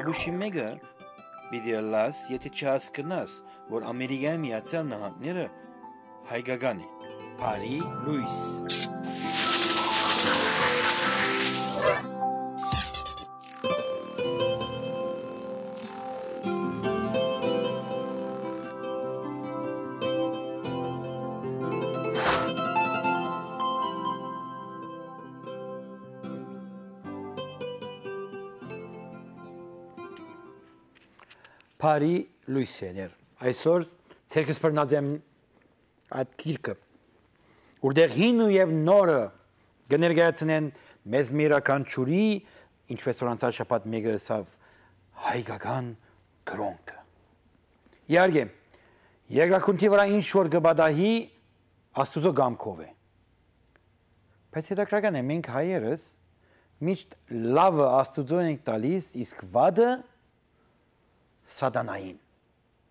Աբուշի մեկը պիտի լաս, եթե չհասկնաս, որ Ամերիկայի Միացյալ Նահանգները հայկական է։ Փարի Լուիս Փարի Լուիսեներ։ Այսօր ցերկս բռնած եմ այդ քիրքը։ Որտեղ հին ու նորը կներկայացնեն մեզ միրական ճուրի, ինչպես որ անցած շաբաթ մեկը սավ հայկական գրոնքը։ Իհարկե, երկրակունքի վրա ինչ որ կբադահի աստուծո գամքով է։ Բայց հետաքրական է մենք հայերս միշտ լավը աստուծո ենք տալիս, իսկ վադը սատանային։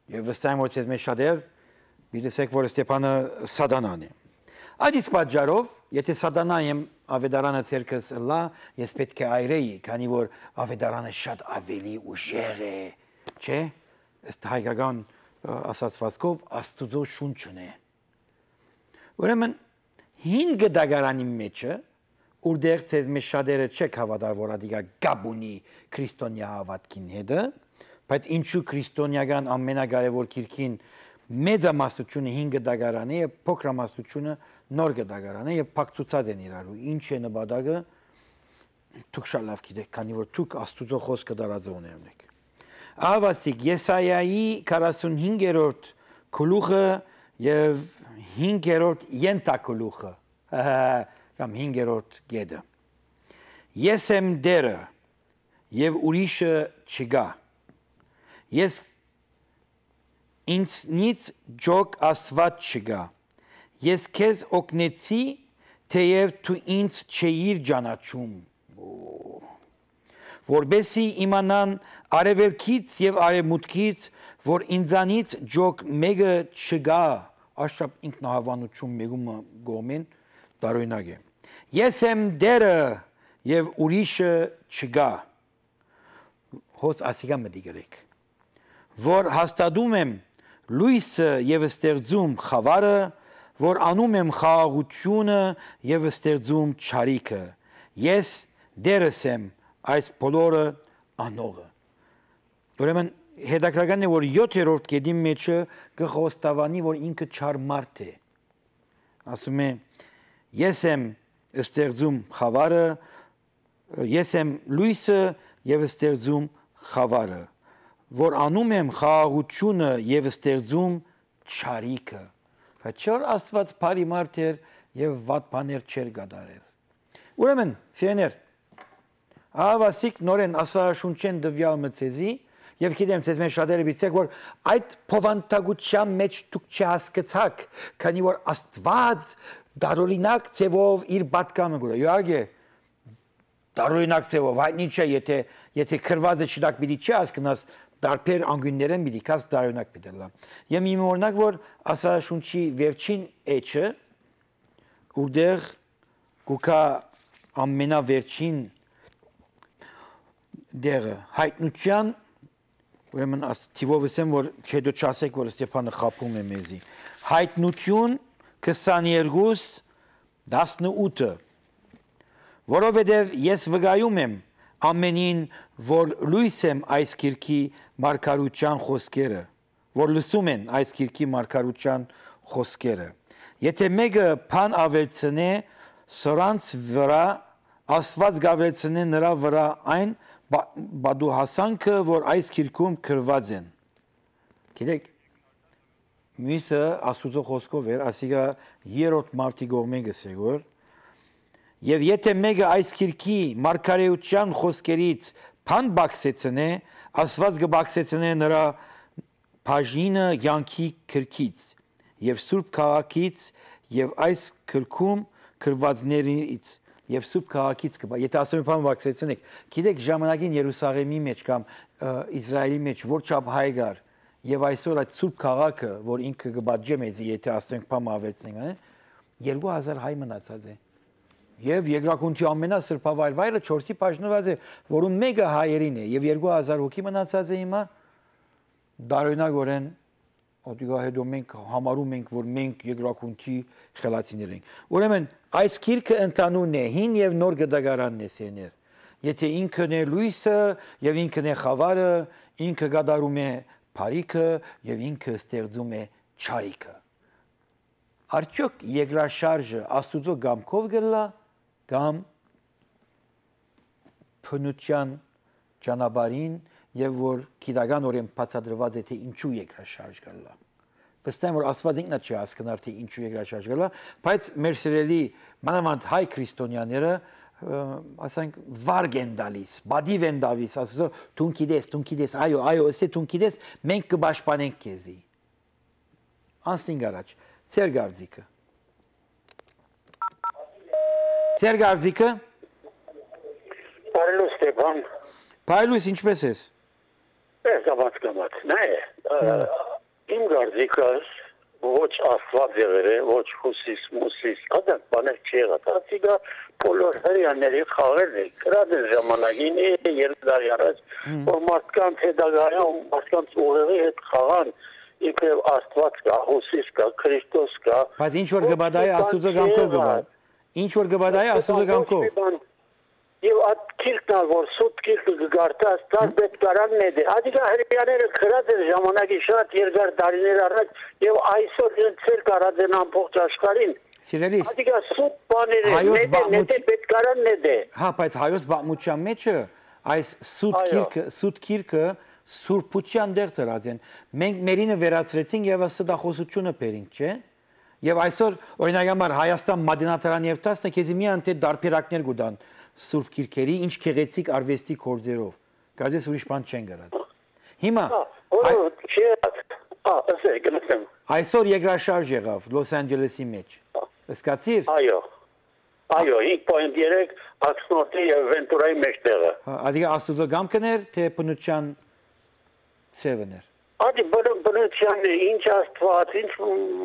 Եվ վստահ եմ, որ ցեզ մեջ շատեր բիլիսեք, որ Ստեփանը սատանան է։ Այդ իսկ պատճառով, եթե սատանայեմ ավետարանը ցերկս լա, ես պետք է այրեի, քանի որ ավետարանը շատ ավելի ուժեղ է, չէ՞։ Ըստ հայկական ասացվածքով Աստուծո շունչն է։ Ուրեմն 5 դագարանի մեջը ուրդեղ ցեզ մեջ շատերը չեք հավատար, որ ադիգա գաբունի քրիստոնյա հավատքին հետը, Բայց ինչու քրիստոնեական ամենակարևոր քիրքին մեծամասնությունը 5 դագարանի է, փոքրամասնությունը նոր դագարանի եւ փակցուցած են իրարու։ Ինչ է նպատակը։ Դուք շատ լավ գիտեք, քանի որ դուք Աստուծո խոսքը դարաձողներն եք։ Ահավասիկ Եսայայի 45-րդ քլուխը եւ 5-րդ յենտակլուխը կամ 5-րդ գեդը։ Ես եմ դերը եւ ուրիշը չգա Ես ինձնից ջոկ աստված չգա։ Ես քեզ օգնեցի, թեև դու ինձ չէիր ճանաչում։ Որբեսի իմանան արևելքից եւ արևմուտքից, որ ինձանից ջոկ մեկը չգա, աշապ ինքնահավանություն մեգումը գոմեն տարօրինակ է։ Ես եմ դերը եւ ուրիշը չգա։ Հոս ասիգա մտի գրեք որ հաստատում եմ լույսը եւ ստեղծում խավարը, որ անում եմ խաղաղությունը եւ ստեղծում ճարիքը։ Ես դերս եմ այս բոլորը անողը։ Ուրեմն հետաքրքրական է որ 7-րդ կետի մեջը կխոստավանի որ ինքը չար մարդ է։ Ասում է ես եմ ստեղծում խավարը, ես եմ լույսը եւ ստեղծում խավարը որ անում եմ խաղաղությունը եւ ստեղծում ճարիքը։ Բայց չոր Աստված բարի մարդ էր եւ վատ բաներ չէր գդարել։ Ուրեմն, սիրեներ, ավասիկ նորեն ասաշունչեն դվյալ մծեզի եւ գիտեմ ցեզ մեր շատերը բիցեք որ այդ փովանտագության մեջ դուք չհասկացաք, քանի որ Աստված դարօրինակ ձևով իր պատկանը գուրա։ Իհարկե, դարօրինակ ձևով, հայտնի չէ, եթե եթե քրվազը շտակ պիտի չհասկնաս, տարբեր անգույններ են պիտի կաս տարօրինակ պիտի լա։ Եմ իմ օրինակ որ ասաշունչի վերջին էջը ուրդեղ գուկա ամենավերջին դերը հայտնության ուրեմն աս տիվով ասեմ որ չէ դու չասեք որ Ստեփանը խափում է մեզի հայտնություն 22 18 որովհետև ես վկայում եմ ամենին, որ լույս եմ այս քիրքի մարգարության խոսքերը, որ լսում են այս քիրքի մարգարության խոսքերը։ Եթե մեկը բան ավելցնե սրանց վրա, Աստված գավելցնե նրա վրա այն բադու հասանքը, որ այս քիրքում գրված են։ Գիտեք, մյուսը Աստուծո խոսքով էր, ասիկա երրորդ մարտի գողմեն գսե որ Եվ եթե մեկը այս քիրքի մարգարեության խոսքերից փան բացեցնե, Աստված կբացեցնե նրա բաժինը յանքի քրքից եւ սուրբ քաղաքից եւ այս քրքում քրվածներից եւ սուրբ քաղաքից կբա եթե ասում եմ բան բացեցնեք գիտեք ժամանակին Երուսաղեմի մեջ կամ Իսրայելի մեջ որ չափ հայ գար եւ այսօր այդ սուրբ քաղաքը, որ ինքը կբաժե մեզ, եթե ասենք փամ ավեցնենք, 2000 հայ մնացած է։ Եվ երկրակունքի ամենասրբավայր վայրը 4-ի բաժնված է, որում մեկը հայերին է եւ 2000 հոգի մնացած է հիմա դարօրինակորեն Ոտիգա հետո մենք համարում ենք, որ մենք երկրակունքի խելացիներ ենք։ Ուրեմն այս քիրքը ընդանուն է, հին եւ նոր գդագարանն է սեներ։ Եթե ինքն է լույսը եւ ինքն է խավարը, ինքը գդարում է բարիքը եւ ինքը ստեղծում է ճարիքը։ Արդյոք երկրաշարժը աստուծո գամքով գլա կամ փնության ճանապարհին եւ որ քիդական օրեն բացադրված է թե ինչու երկրաշարժ գալա։ Վստահ եմ որ Աստված ինքնա չի հասկնար թե ինչու երկրաշարժ գալա, բայց մեր սիրելի մանավանդ հայ քրիստոնյաները ասենք վարգ են դալիս, բադիվ են դալիս, ասում դու գիտես, դու գիտես, այո, այո, ասե դու գիտես, մենք կպաշտպանենք քեզի։ Անստին գարաջ, ծեր գարձիկը։ Ձեր գործիկը։ Բարելո Ստեփան։ Բարելո, ինչպես ես։ Ես գաբաց գաբաց։ Նայե, իմ գործիկը ոչ աստված եղեր է, ոչ հուսիս, մուսիս, այդ բաներ չի եղա, տացիկա բոլոր հրյաների խաղերն է, կրադեն ժամանագին է, երդարի առաջ, որ մարդկանց հետագայում, մարդկանց ուղեղի հետ խաղան, իպրև աստված կա, հուսիս կա, Քրիստոս կա։ Բայց ինչ որ գբադայի աստուծը գամքով գբադայի։ Ինչ որ գբադայի աստուծո գամքով։ Եվ այդ քիրքն որ սուտ քիրքը գարտած տան պետքարանն է։ Ադիգա հրեաները քրած են ժամանակի շատ երկար տարիներ առաջ եւ այսօր ցեր կարած են ամբողջ աշխարհին։ Սիրելիս։ Ադիգա սուտ բաներ են, նետե պետքարանն է դե։ Հա, բայց հայոց բամուչյան մեջը այս սուտ քիրքը, սուտ քիրքը սուրբության դեր դրած են։ Մենք մերինը վերացրեցինք եւ աստդախոսությունը բերինք, չէ՞։ Եվ այսօր օրինակ համար Հայաստան մադինատարան եւ 10-ը քեզի մի անտե դարբերակներ գուտան Սուրբ Քիրքերի, ինչ քեղեցիկ արվեստի կորձերով։ Գազես ուրիշ բան չեն գրած։ Հիմա Այսօր երկրաշարժ եղավ Լոս Անջելեսի մեջ։ Հասկացիր։ Այո։ Այո, 5.3 Աքսնորտի եւ Վենտուրայի մեջտեղը։ Հա, ադիգա աստուծո գամքներ, թե բնության ծևներ։ Ադի բնության ինչ աստված, ինչ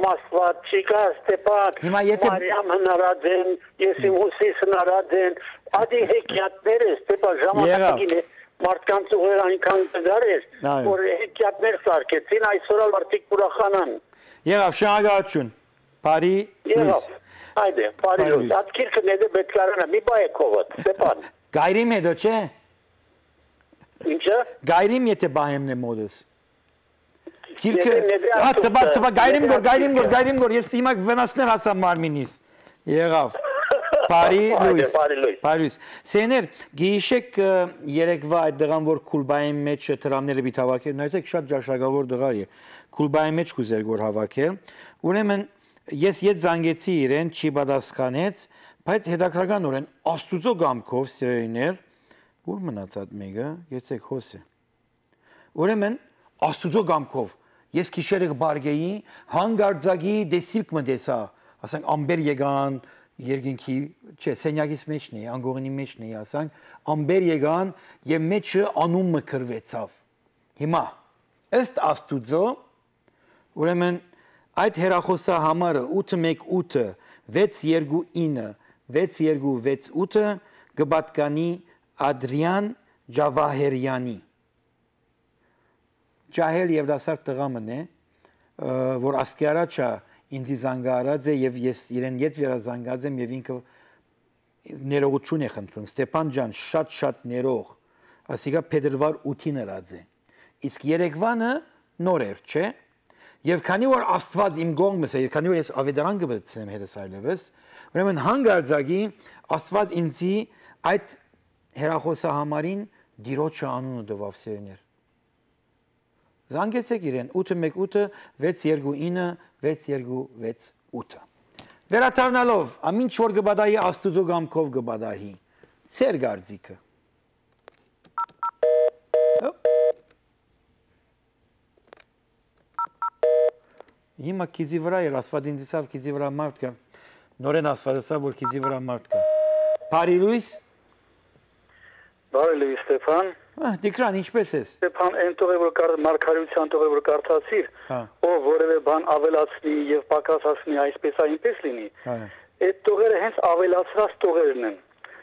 մաստված, չիկա Ստեփան, Հիմա եթե Մարիամ հնարադեն, Եսիմուսիս հնարադեն, ադի հեքիաթները Ստեփան ժամանակին է մարդկանց ուղեր այնքան դար էր, որ հեքիաթներ սարքեցին, այսօր մարդիկ ուրախանան։ Եղավ շնորհակալություն։ Բարի լույս։ Այդե, բարի լույս։ Ատքիրքը նեդե պետքարանը մի բայ է կողոտ, Ստեփան։ Գայրիմ հետո չէ։ Ինչը։ Գայրիմ եթե բայեմն է մոդս։ Քիրքը հա տբա տբա գայրիմ գոր գայրիմ գոր գայրիմ գոր ես հիմա վնասներ հասա մարմինիս եղավ Բարի լույս Բարի լույս Սեներ գիշեք երեկվա այդ դղան որ Քուլբայի մեջ տրամները բիթավակել նայեցեք շատ ճաշակավոր դղա է Քուլբայի մեջ կուզեր գոր հավաքել ուրեմն ես իդ զանգեցի իրեն չի պատասխանեց բայց հետաքրականորեն աստուծո գամքով սիրելիներ որ մնաց այդ մեկը գեցեք հոսը ուրեմն աստուծո գամքով Ես քիշերը բարգեի հանգարձակի դեսիլք մտեսա, ասենք ամբեր եկան երկինքի, չէ, սենյակից մեջն է, անգողնի մեջն է, ասենք, ամբեր եկան եւ մեջը անումը քրվեցավ։ Հիմա ըստ Աստուծո ուրեմն այդ հերախոսա համարը 818-ը 629 62668-ը գբատկանի Ադրիան Ջավահերյանի ջահել եւ դասար տղամն է, որ ասկի առաջա ինձ զանգարած է եւ ես իրեն յետ վերազանգած եմ եւ ինքը ներողություն է խնդրում Ստեփան ջան շատ-շատ ներող ասիկա փետրվար 8-ին ըրած է իսկ երեկվանը նոր էր չէ եւ քանի որ աստված իմ գողմս է եւ քանի որ ես ավետարան կբցնեմ հետս այլևս ուրեմն հանգարձակի աստված ինձի այդ հերախոսահամարին դիրոջը անունը տվավ սերներ Զանգեցեք իրեն. 818-ը 629 626 Վերաթարնալով, ամինչ որ գբադայի աստուծո գամքով գբադահի, ծեր գարձիկը։ Հիմա քիզի վրա էր ասվադինցավ քիզի վրա մարդ կա։ Նորեն ասվադասա որ քիզի վրա մարդ կա։ Բարի լույս։ Ստեփան, Դիկրան, ինչպես ես։ Ստեփան այն տողը որ կար Մարգարյության տողը որ կարդացիր, Հա։ ով որևէ բան ավելացնի եւ պակասացնի, այսպես այնպես լինի։ Հա։ Այդ տողերը հենց ավելացրած տողերն են։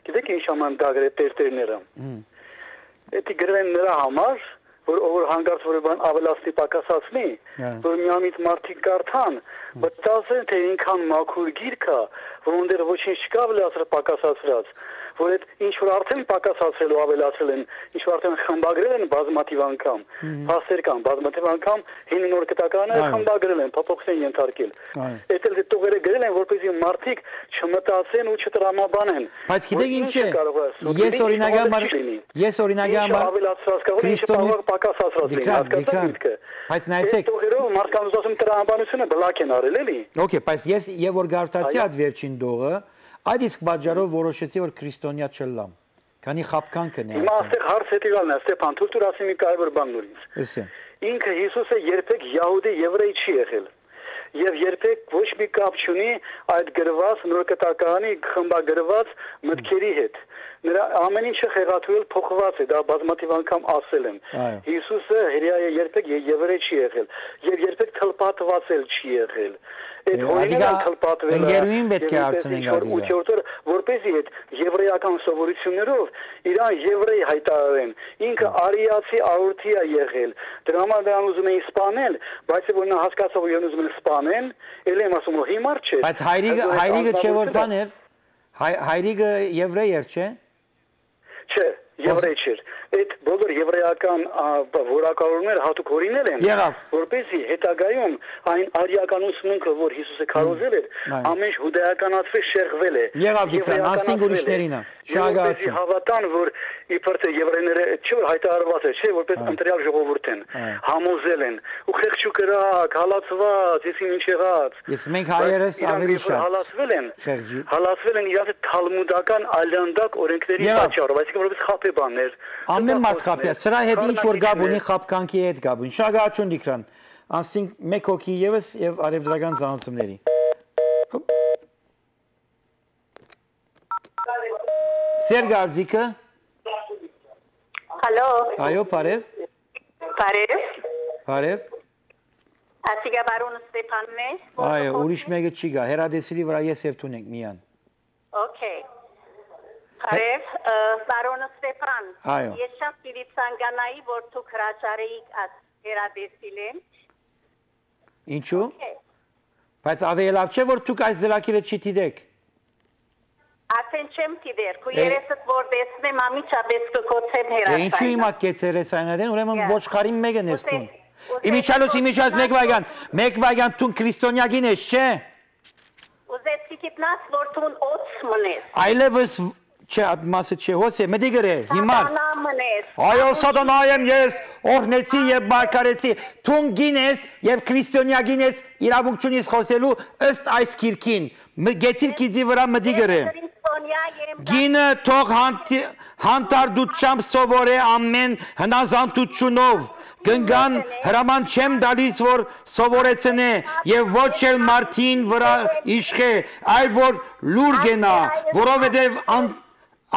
Գիտեք ինչ աման դագրե տերտերները։ Դա գրեն նրա համար, որ ով որ հանգարց որևէ բան ավելացնի, պակասացնի, Հա։ որ միամիտ մարդիկ կարդան, բծասեն թե ինքան մաքուր գիրքա, որ ունդեր ոչինչ չկա ավելացրած պակասացրած, որ այդ ինչ որ արդեն պակասացրել ու ավելացրել են, ինչ որ արդեն խմբագրել են բազմաթիվ անգամ, փաստեր կան, բազմաթիվ անգամ հին նոր կտականը Այո։ խմբագրել են, փոփոխեն ենթարկել։ Այո։ Այդ էլ տողերը գրել են, որպեսզի մարդիկ չմտածեն ու չտրամաբանեն։ Բայց գիտեք ինչ է։ Ես օրինակի համար ես օրինակի համար ավելացրած կարող է պակասացրած լինի, հասկացա՞ք միտքը։ բայց նայեցեք- Այդ տողերով մարդկանց ասում տրամաբանությունը բլակ են արել էլի։ Okay, բայց ես եւ որ գարտացի այդ վերջին դողը, այդ իսկ բաժարով որոշեցի որ քրիստոնյա չլամ։ Քանի խապկանքն է։ Հիմա այստեղ հարց հետեւալն է, Ստեփան, թույլ տուր ասի մի կարևոր բան նորից։ Էսե։ Ինքը Հիսուսը երբեք Յահուդի եվրեյ չի եղել։ Եվ երբեք ոչ մի կապ չունի այդ գրված նոր կտականի խմբագրված մտքերի հետ։ Նրա ամեն ինչը խեղաթյուրել փոխված է, դա բազմաթիվ անգամ ասել եմ։ Հիսուսը հրյա է երբեք ե- եվրեյ չի եղել եւ երբեք թլպատված էլ չի եղել։ Այդ Է, հորիները ադիգա թլպատվել ընկերուհին պետք է հարցնենք ադիգա։ Ու չորտոր որպեսի այդ եվրեական սովորություններով իրան եվրեյ հայտարարեն։ Ինքը արիացի արորթի է եղել։ Դրա համար նրան ուզում էին սպանել, բայց որ նա հասկացավ որ ուզում են սպանեն, ել եմ ասում որ հիմար չէ։ Բայց հայրիկը հայրիկը չէ որ բան էր։ հայ- Հայրիկը եվրեյ էր, չէ։ Չէ, եվրեյ չէր։ Այդ բոլոր եվրեական որակավորումները հատուկ օրինել են, որպեսզի հետագայում այն արիականությունքը, որ Հիսուսը քարոզել էր, ամեն հուդայականացվել շեղվել է։ Եղավ դիքրան, ասինք ուրիշներին է, շահագահություն։ հավատան, որ իբր թե եվրեները չէ որ հայտարարված է, չէ որպես ընտրյալ ժողովուրդ են, համոզել են, ու խեղճու կրակ, հալածված, եսին ինչ եղած։ Ես մենք հայերս ավելի շատ հալածվել են, հալածվել են իրաց թալմուդական այլանդակ օրենքների պատճառով, այսինքն որպես խափե բաներ։ ամեն մարդ խապյա, սրա հետ ինչ որ գաբ ունի խապ խապկանքի հետ գաբ ունի։ Շահագահություն դիքրան։ Ասինք մեկ հոգի եւս եւ արևդրական ծանոթությունների։ Հոպ։ Ձեր Հալո, այո, բարև, բարև։ բարև։ Ասիգա բարոն Ստեփանն է։ Այո, ուրիշ մեկը չի գա։ Հերադեսիլի վրա ես եւ տունենք միան։ Okay։ Բարև, բարոն Ստեփան։ Այո։ Ես շատ պիտի ցանկանայի, որ դուք հրաճարեիք աս երադեսիլեն։ Ինչու՞։ Բայց ավելի լավ չէ որ դուք այս ծրագիրը չդիտեք։ Ատեն չեմ տիդեր, քու Է- երեսդ որ դեսնեմ ամիջապես կկոչեմ Դե հերացան։ ինչու հիմա կեցերես այնadien, ուրեմն ոչխարին մեկը ես տուն։ Իմիջալոց իմիջած մեկ վայգան, մեկ վայգան տուն քրիստոնյագին ես, չէ։ Ուզեցի գիտնաս որ դուն օծ մնես։ Այլևս չէ, այդ մասը չէ, հոսե, մտի գրե, Սատանա մնես։ Այո, սատանայ եմ ես, օրհնեցի եւ բարկարեցի։ Տուն գինես եւ քրիստոնյագին ես իրավունք չունիս խոսելու ըստ այս քիրքին։ Գետիր կիզի վրա մտի գրե։ Գինը թող հանդարտությամբ սովոր է ամեն հնազանդությունով գնգան հրաման չեմ դալիս որ սովորեցնե եւ ոչ էլ մարդին վրա իշխե այլ որ լուր գնա որովհետեւ ան-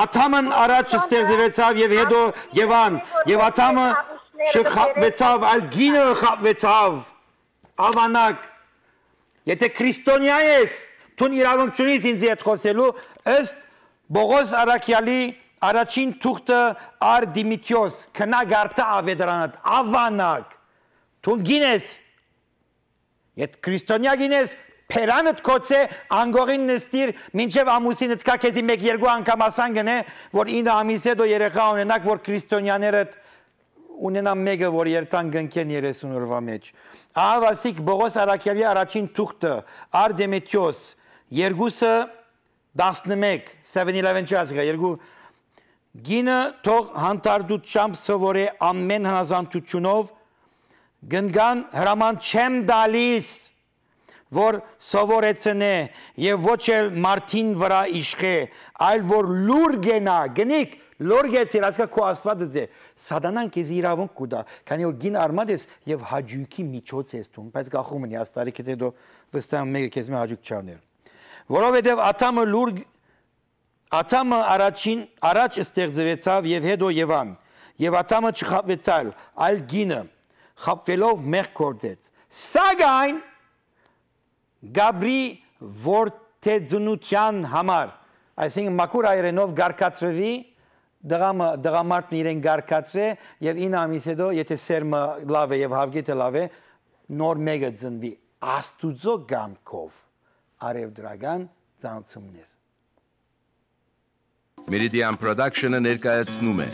աթամն առաջ ստեղծվեցավ եւ հետո Եվան եւ աթամը չխապվեցավ այլ գինը խապվեցավ ավանակ Եթե քրիստոնյա ես, դու իրավունք չունես ինձ հետ խոսելու ըստ Բողոս Արաքյալի առաջին թուղթը Ար Դիմիթիոս քնագարտա ավետարանդ ավանակ դու գինես Եթե քրիստոնյա գինես Փերանդ կոծե անգողին նստիր մինչև ամուսինդ կա քեզի 1-2 անգամ ասան գնե որ 9 ամիս հետո երեխա ունենակ որ քրիստոնյաները ունենա մեկը, որ երթան գնքեն 30 օրվա մեջ։ Ահավասիկ Բողոս Արաքյալի առաջին թուղթը Արտեմիթիոս երկուսը 11 711 չասկա երկու գինը թող հանդարտությամբ սովորե ամեն հնազանդությունով գնգան հրաման չեմ դալիս որ սովորեցնե եւ ոչ էլ մարտին վրա իշխե այլ որ լուր գնա գնիկ լուր գեցիր ասկա քո աստվածը ձե սատանան քեզ իրավունք կուտա քանի որ գին արմատ ես եւ հաջուկի միջոց ես դու բայց գախում ունի աստարի կետե դու վստահ մեկը քեզ մի հաջուկ չավներ որովհետեւ աթամը լուր Աթամը առաջին առաջ ստեղծվեցավ եւ հետո Եվան։ Եվ Աթամը չխապվեցալ, այլ գինը խապվելով մեղ կորձեց։ Սակայն Գաբրի որթեձնության համար, այսինքն մակուր այրենով գարկացրվի դրամը դրամարտն իրեն գարկացրե եւ 9 ամիս հետո եթե սերմը լավ է եւ հավգետը լավ է նոր մեկը ծնվի աստուծո գամքով արևդրական ծանոթումներ Meridian Production-ը ներկայացնում է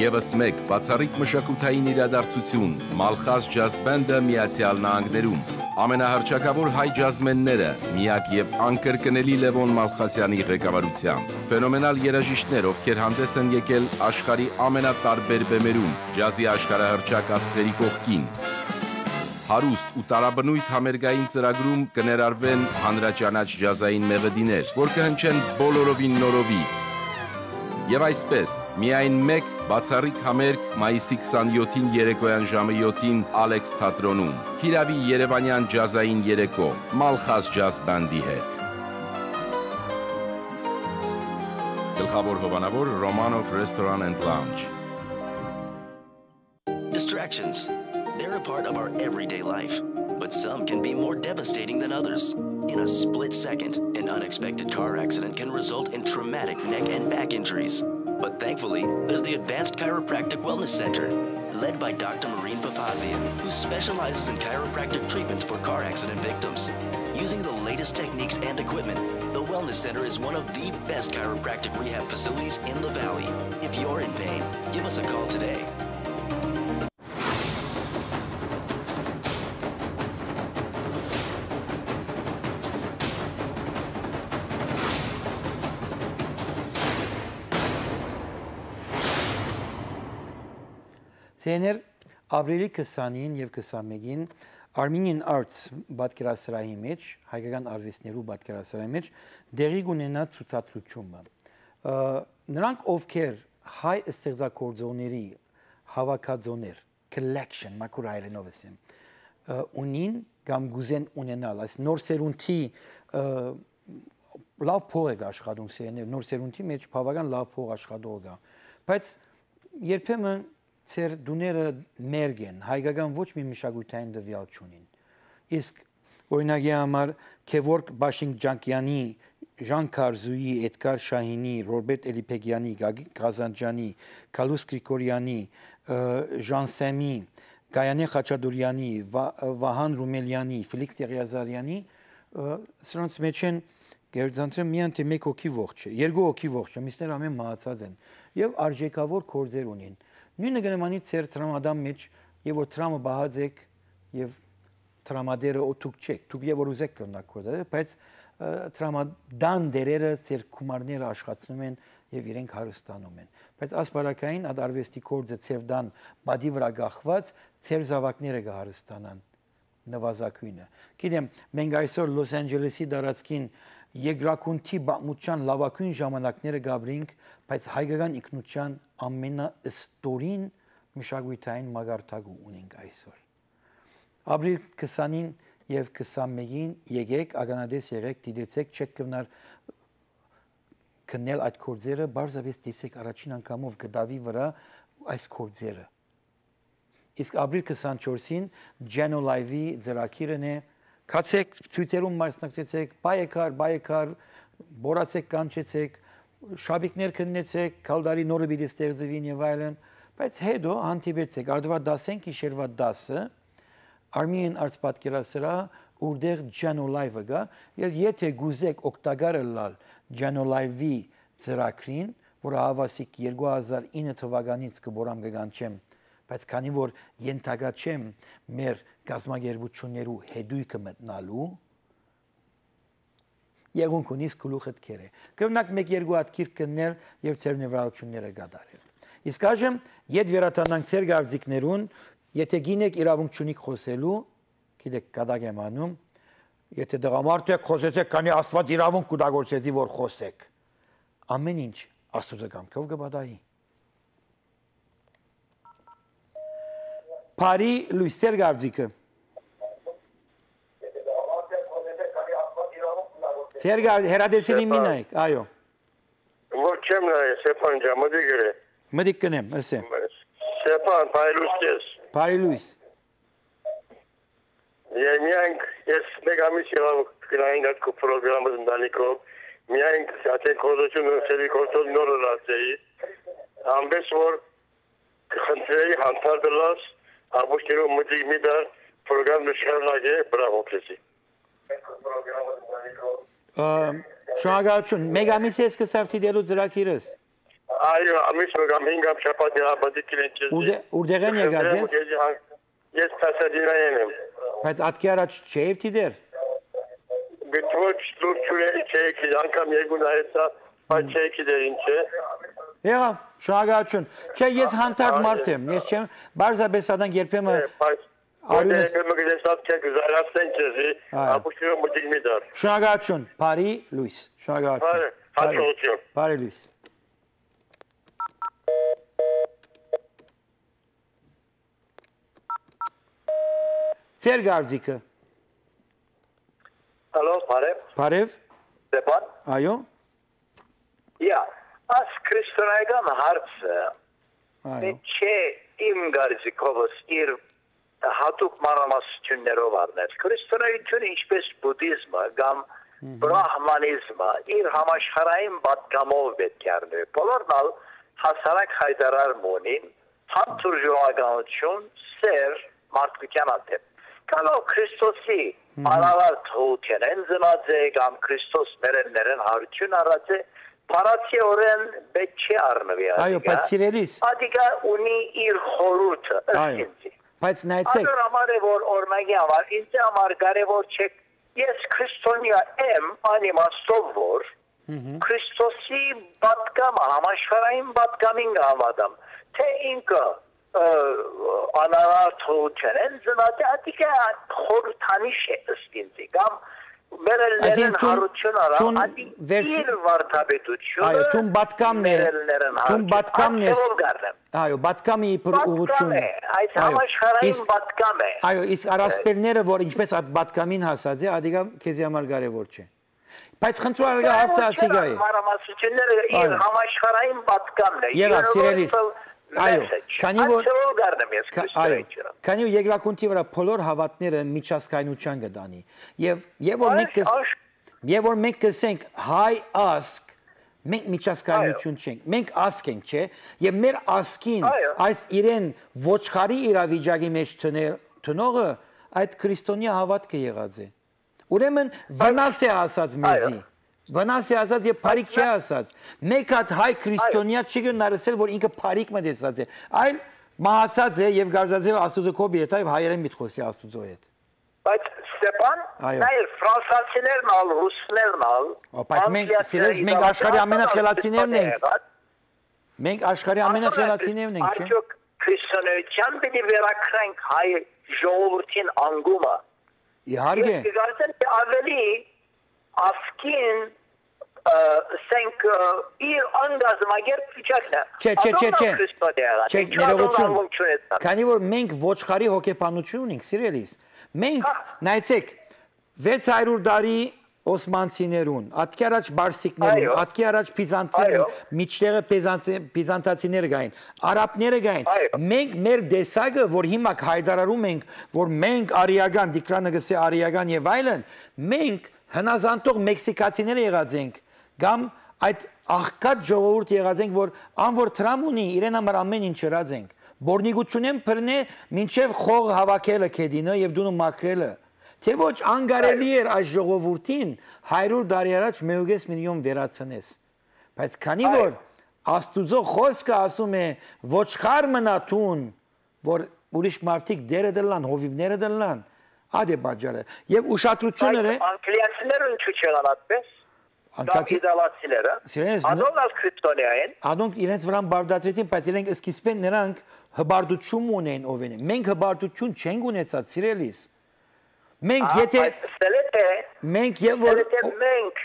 Եվս մեկ բացառիկ մշակութային իրադարձություն Մալխաս ջազ բենդը Միացյալ Նահանգներում ամենահարճակավոր հայ ջազմենները միակ եւ անկրկնելի Լևոն Մալխասյանի ղեկավարությամբ ֆենոմենալ երաժիշտներ ովքեր հանդես են եկել աշխարի ամենատարբեր բեմերում ջազի աշխարհահռչակ աստղերի կողքին հարուստ ու տարաբնույթ համերգային ծրագրում կներարվեն հանրաճանաչ ջազային մեղեդիներ, որ կհնչեն բոլորովին նորովի Եվ այսպես, միայն մեկ բացառիկ համերգ մայիսի 27-ին երեկոյան ժամը 7-ին Ալեքս թատրոնում։ Հիրավի Երևանյան ջազային երեկո Մալխաս ջազ բանդի հետ։ Գլխավոր հովանավոր Romanov Restaurant and Lounge։ Distractions. A part of our everyday life, but some can be more devastating than others. In a split second, an unexpected car accident can result in traumatic neck and back injuries. But thankfully, there's the Advanced Chiropractic Wellness Center, led by Dr. Maureen Papazian, who specializes in chiropractic treatments for car accident victims. Using the latest techniques and equipment, the Wellness Center is one of the best chiropractic rehab facilities in the Valley. If you're in pain, give us a call today. Սեներ ապրիլի 20-ին եւ 21-ին Armenian Arts պատկերասրահի մեջ, հայկական արվեստներու պատկերասրահի մեջ դեղի ունենա ցուցադրությունը։ Նրանք ովքեր հայ ստեղծագործողների հավաքածոներ, collection, մակուր հայերենով ասեմ, ունին կամ գուզեն ունենալ, այս նոր սերունդի լավ փող է աշխատում սերներ, նոր սերունդի մեջ բավական լավ փող աշխատող է։ Բայց երբեմն ծեր դուները մերգ են, հայկական ոչ մի մշակութային դվյալ չունին։ Իսկ օրինակի համար Քևորգ Բաշինջանկյանի, Ժան Կարզուի, Էդգար Շահինի, Ռոբերտ Էլիփեգյանի, Գագիկ Ղազանջանի, Կալուս Գրիգորյանի, Ժան Սեմի, Գայանե Խաչատուրյանի, Վահան Ռումելյանի, Ֆելիքս Տերիազարյանի սրանց մեջ են Գերձանցը միայն թե մեկ հոգի ողջ է, երկու հոգի ողջ է, միսներ ամեն մահացած են եւ արժեքավոր կորձեր ունին։ Նույնը գնամանի ծեր տրամադամ մեջ եւ որ տրամը բահած եք եւ տրամադերը օտուկ չեք, դուք եւ որ ուզեք կնակ կոդը, բայց տրամադան դերերը ծեր կումարները աշխատում են եւ իրենք հարստանում են։ Բայց ասպարակային այդ արվեստի կորձը ծերդան բադի վրա գախված ծեր զավակները կհարստանան նվազագույնը։ Գիտեմ, մենք այսօր Լոս Անջելեսի դարածքին Եգրակունթի բամության լավագույն ժամանակները գաբրինք, բայց հայկական ինքնության ամենաստորին մշակութային մագարտակը ունենք այսօր։ Ապրիլ 20-ին եւ 21-ին եկեք ագանադես եղեք դիդեցեք չեք կվնար կնել այդ կորձերը բարձավես տեսեք առաջին անգամով գդավի վրա այս կորձերը իսկ ապրիլ 24-ին Geno Live-ի ծրագիրն է Կացեք ցույցերում մասնակցեցեք, բայեկար, բայեկար, բորացեք, կանչեցեք, շաբիկներ քննեցեք, քալդարի նորը պիտի ստեղծվին եւ այլն, բայց հետո հանդիպեցեք արդվա 10-ին գիշերվա 10-ը Armenian Arts պատկերասրահ ուրդեղ Jano Live-ը գա եւ եթե գուզեք օկտագարը լալ Jano Live-ի ծրագրին, որը հավասիկ 2009 թվականից կբորամ կգանչեմ բայց քանի որ ենթակա չեմ մեր գազագերբություններու հետույքը մտնալու եղունք ունիս գլուխդ քերը կրնակ 1-2 հատ քիրք կնել եւ ծեր նվրացությունները գդարել իսկ այժմ իդ վերատանանք ծեր գարձիկներուն եթե գինեք իրավունք չունիք խոսելու գիտեք կադակ եմ անում եթե դրամարդ եք խոսեցեք քանի աստված իրավունք կուտագործեցի որ խոսեք ամեն ինչ աստուծո կամքով կբադայի Փարի լույսեր գարձիկը։ Սերգա հերադեսինի մինայք, այո։ չեմ նայ, Սեփան ջան, մտի գրե։ Մտիկ կնեմ, ասեմ։ Սեփան, բայլուսկես։ Բարի լույս։ Միանք ես մեկ ամիս եղավ գրային այդ պրոգրամը ընտանիքով։ Միանք ասեն կոզությունը սերի կոստոլ նորը լացեի։ Ամբես որ խնդրեի հանդարտելած մտի մի դար պրոգրամը շարունակե, բրավո քեզի։ Շնորհակալություն։ Մեկ ամիս է սկսավ դիտելու ծրագիրս։ Այո, ամիս մեկ ամ 5 ամ շաբաթ եղավ դիտին քեզի։ Ուր դեղեն եղած ես։ Ես Պասադինայեն եմ։ Բայց ատքի առաջ չէև դիտեր։ Գտոչ լուրջուրի չեքի, անգամ երկու նայեցա, բայց չեքի դեր ինչ է։ Եղա, շնորհակալություն։ Չէ, ես հանդարտ մարդ եմ, ես չեմ, բարձաբես ադանք երբեմն Արյունս Երբեմն գտեսած չեք զարացնեն քեզի, ապուշիո մտիկ մի դար։ շնորհակալություն, բարի լույս, շնորհակալություն։ Բարի, հաջողություն։ Բարի լույս։ Ձեր գարձիկը, Ալո, բարև, բարև, Ստեփան։ այո, Յա, աս քրիստոնեական հարցը չէ իմ գարձիկովս իր հատուկ մանրամասություններով առնել։ Քրիստոնեությունը ինչպես բուդիզմը կամ բրահմանիզմը իր համաշխարհային պատգամով պետք է առնի։ Բոլորն ալ հասարակ հայտարար մոնին համտուրժողականություն սեր մարդկության անդեպ։ Կանո Քրիստոսի արարար թողության են զնաձե կամ Քրիստոս ներեն հարություն առած է Փարացի օրեն պետք չի առնվի այո, բայց սիրելիս, Ադիգա ունի իր խորհուրդը այո, ըստ բայց նայեցեք, Ադոր համար է որ օրնագի համար ինձ համար կարևոր չէ ես քրիստոնյա եմ անիմաստով որ Քրիստոսի պատկամը համաշխարհային պատկամին հավատամ թե ինքը անարար թողության են զնատի ադիգա խորհրդանիշ է ըստ ինձ կամ վերելներն հարություն արա վերջ- իր վարդապետությունը այո, թուն պատկամն է, թուն պատկամն է, այո, բատկամի է, այս համաշխարհային պատկամ է։ Այո, իսկ արասպելները, որ ինչպես այդ պատկամին հասած է, ադիգա քեզի համար կարևոր չէ։ Բայց խնդրում եմ հարցը ասիգա է։ Մարամասությունները իր համաշխարհային պատկամն է։ Եղավ, սիրելիս։ Այո, քանի որ- Այո, քանի որ երկրակունքի վրա բոլոր հավատները միջազգայնության կդանի։ Եվ եւ որ մենք եւ որ մենք կսենք հայ ասկ մենք միջազգայնություն չենք։ Մենք ասկ ենք, չէ՞։ Եվ մեր ասկին այս իրեն ոչխարի իրավիճակի մեջ տնե- տնողը այդ քրիստոնյա հավատքը եղած է։ Ուրեմն վնաս է ասած մեզի։ Վնաս է ասած եւ բարիք չի ասած։ Մեկ հատ հայ քրիստոնյա չի գնարսել, որ ինքը բարիք մտածած է։ Այլ մահացած է եւ գարձած է աստուծո կոբի հետ, այլ հայերեն միտխոսի աստուծո հետ։ Բայց Ստեփան, նայ ֆրանսացիներն ալ, ռուսներն ալ, բայց մենք, սիրես, մենք աշխարհի ամենախելացիներն ենք։ Մենք աշխարհի ամենախելացիներն ենք, չէ՞։ Արդյոք քրիստոնեության պիտի վերակրանք հայ ժողովրդին անգումը։ Իհարկե։ կգործեմ թե ավելի ասկին սենք իր անգազմագեր փիչակն է։ Չէ, չէ, չէ, չէ։ Չէ, ներողություն։ Քանի որ մենք ոչխարի հոգեբանություն ունենք, սիրելիս։ Մենք Հա։ նայեցեք 600 տարի Օսմանցիներուն, ատքի առաջ բարսիկներուն, ատքի առաջ բիզանցիներուն, Այո։ միջտեղը բիզանցի բիզանտացիները գային, արաբները գային։ Մենք մեր դեսագը, որ հիմա հայտարարում ենք, որ մենք արիական, դիկրանը գսե արիական եւ այլն, մենք հնազանդող մեքսիկացիները եղած ենք, կամ այդ աղքատ ժողովուրդ եղած ենք, որ անոր տրամ ունի, իրեն համար ամեն ինչ հրած ենք։ Բորնիգությունեն բռնե մինչև խող հավաքելը քեդինը եւ դունը մակրելը։ Թե ոչ անգարելի էր այս ժողովրդին 100 տարի առաջ 1.5 միլիոն վերացնես։ Բայց քանի որ Աստուծո խոսքը ասում է ոչխար մնատուն, որ ուրիշ մարդիկ դերը դլան, հովիվները դլան, ադե բաժարը։ Եվ ուշադրությունները Անգլիացիները ինչու չեղան այդպես։ անկացի Անգլիացիները։ Սիրես, Ադոնալ քրիստոնեային։ Անոնք իրենց վրան բարդացրեցին, բայց իրենք սկիզբեն նրանք հբարդություն ունեն ով են։ Մենք հբարդություն չենք ունեցած, սիրելիս։ Մենք եթե մենք եւ որ մենք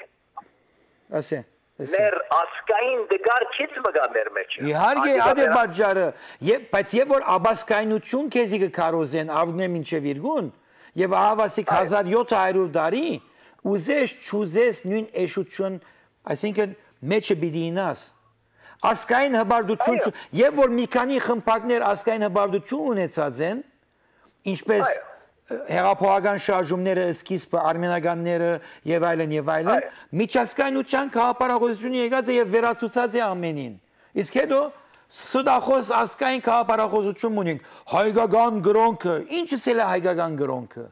ասե, մեր ասկային դգարքից մգա մեր մեջ։ Իհարկե, բաժարը, եւ բայց եւ որ աբասկայնություն քեզի կկարոզեն ավնե մինչեւ իրգուն եւ ահավասիկ 1700 տարի ուզես ճուզես նույն էշություն, այսինքն մեջը բիդինաս Ասկային հբարդություն եւ որ մի քանի խմբակներ ասկային հբարդություն ունեցած են, ինչպես հեղափոխական շարժումները, սկիզբը արմենականները եւ այլն եւ այլն, միջազգայնության քաղաքապարախոսությունը եկած է եւ վերացուցած է ամենին։ Իսկ հետո սուդախոս ասկային քաղաքապարախոսություն ունենք։ Հայկական գրոնքը, ինչը սել է հայկական գրոնքը։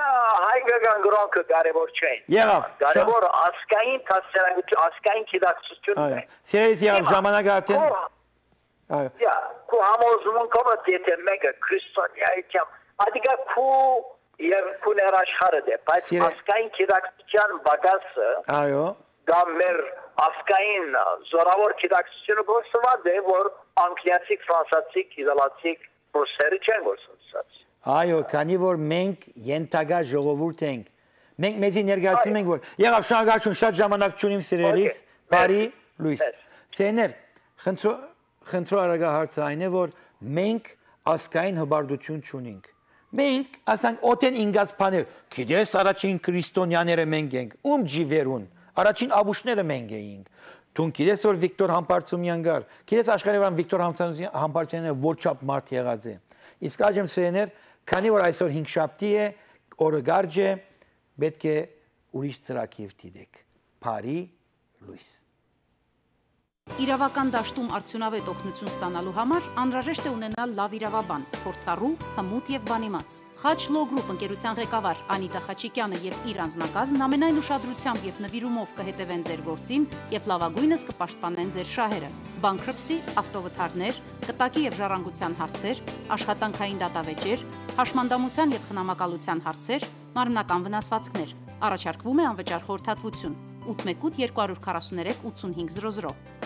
Նա հայկական գրոնքը կարևոր չէ։ Եղավ, Կարևոր ասկային հասարակություն, ասկային գիտակցությունն Այո։ է։ Սիրելիս եղավ ժամանակը արդեն Այո։ Յա, քո համոզմունքով եթե մեկը քրիստոնեայությամբ, adică քո եւ քո ներաշխարը դե, բայց ասկային գիտակցության բագասը Այո։ կամ մեր ասկային զորավոր գիտակցությունը գործված է, որ անգլիացի, ֆրանսացի, իտալացի ռուսերը չեն գործած։ Այո, քանի որ մենք ենթագա ժողովուրդ ենք։ Մենք մեզի ներկայացնում ենք, որ եղավ շնորհակալություն, շատ ժամանակ չունիմ սիրելիս, բարի լույս։. Սեներ, խնդրո խնդրո արագա հարցը այն է, որ մենք ասկային հբարդություն չունենք։ Մենք, ասենք, օտեն ինգած բաներ, գիտես, առաջին քրիստոնյաները մենք ենք, ում ջիվերուն, առաջին աբուշները մենք էինք։ Դու գիտես, որ Վիկտոր Համբարձումյան գար, գիտես աշխարհի վրա Վիկտոր Համբարձումյանը Համբարձումյանը ոչ չափ մարդ եղած է։ Իսկ այժմ սեներ, քանի որ այսօր 5 շաբթի է, օրը գարջ է, պետք է ուրիշ ծրագիր դիտեք։ Փարի լույս։ Իրավական դաշտում արդյունավետ օգնություն ստանալու համար անհրաժեշտ է ունենալ լավ իրավաբան, փորձառու, հմուտ եւ բանիմաց։ Խաչ Law Group ընկերության ղեկավար Անիտա Խաչիկյանը եւ իր անձնակազմն ամենայն ուշադրությամբ եւ նվիրումով կհետևեն ձեր գործին եւ լավագույնս կպաշտպանեն ձեր շահերը։ Bankruptcy, ավտովթարներ, կտակի եւ ժառանգության հարցեր, աշխատանքային դատավեճեր, հաշմանդամության եւ խնամակալության հարցեր, մարմնական վնասվածքներ։ Առաջարկվում է անվճար խորհրդատվություն 818 243 8500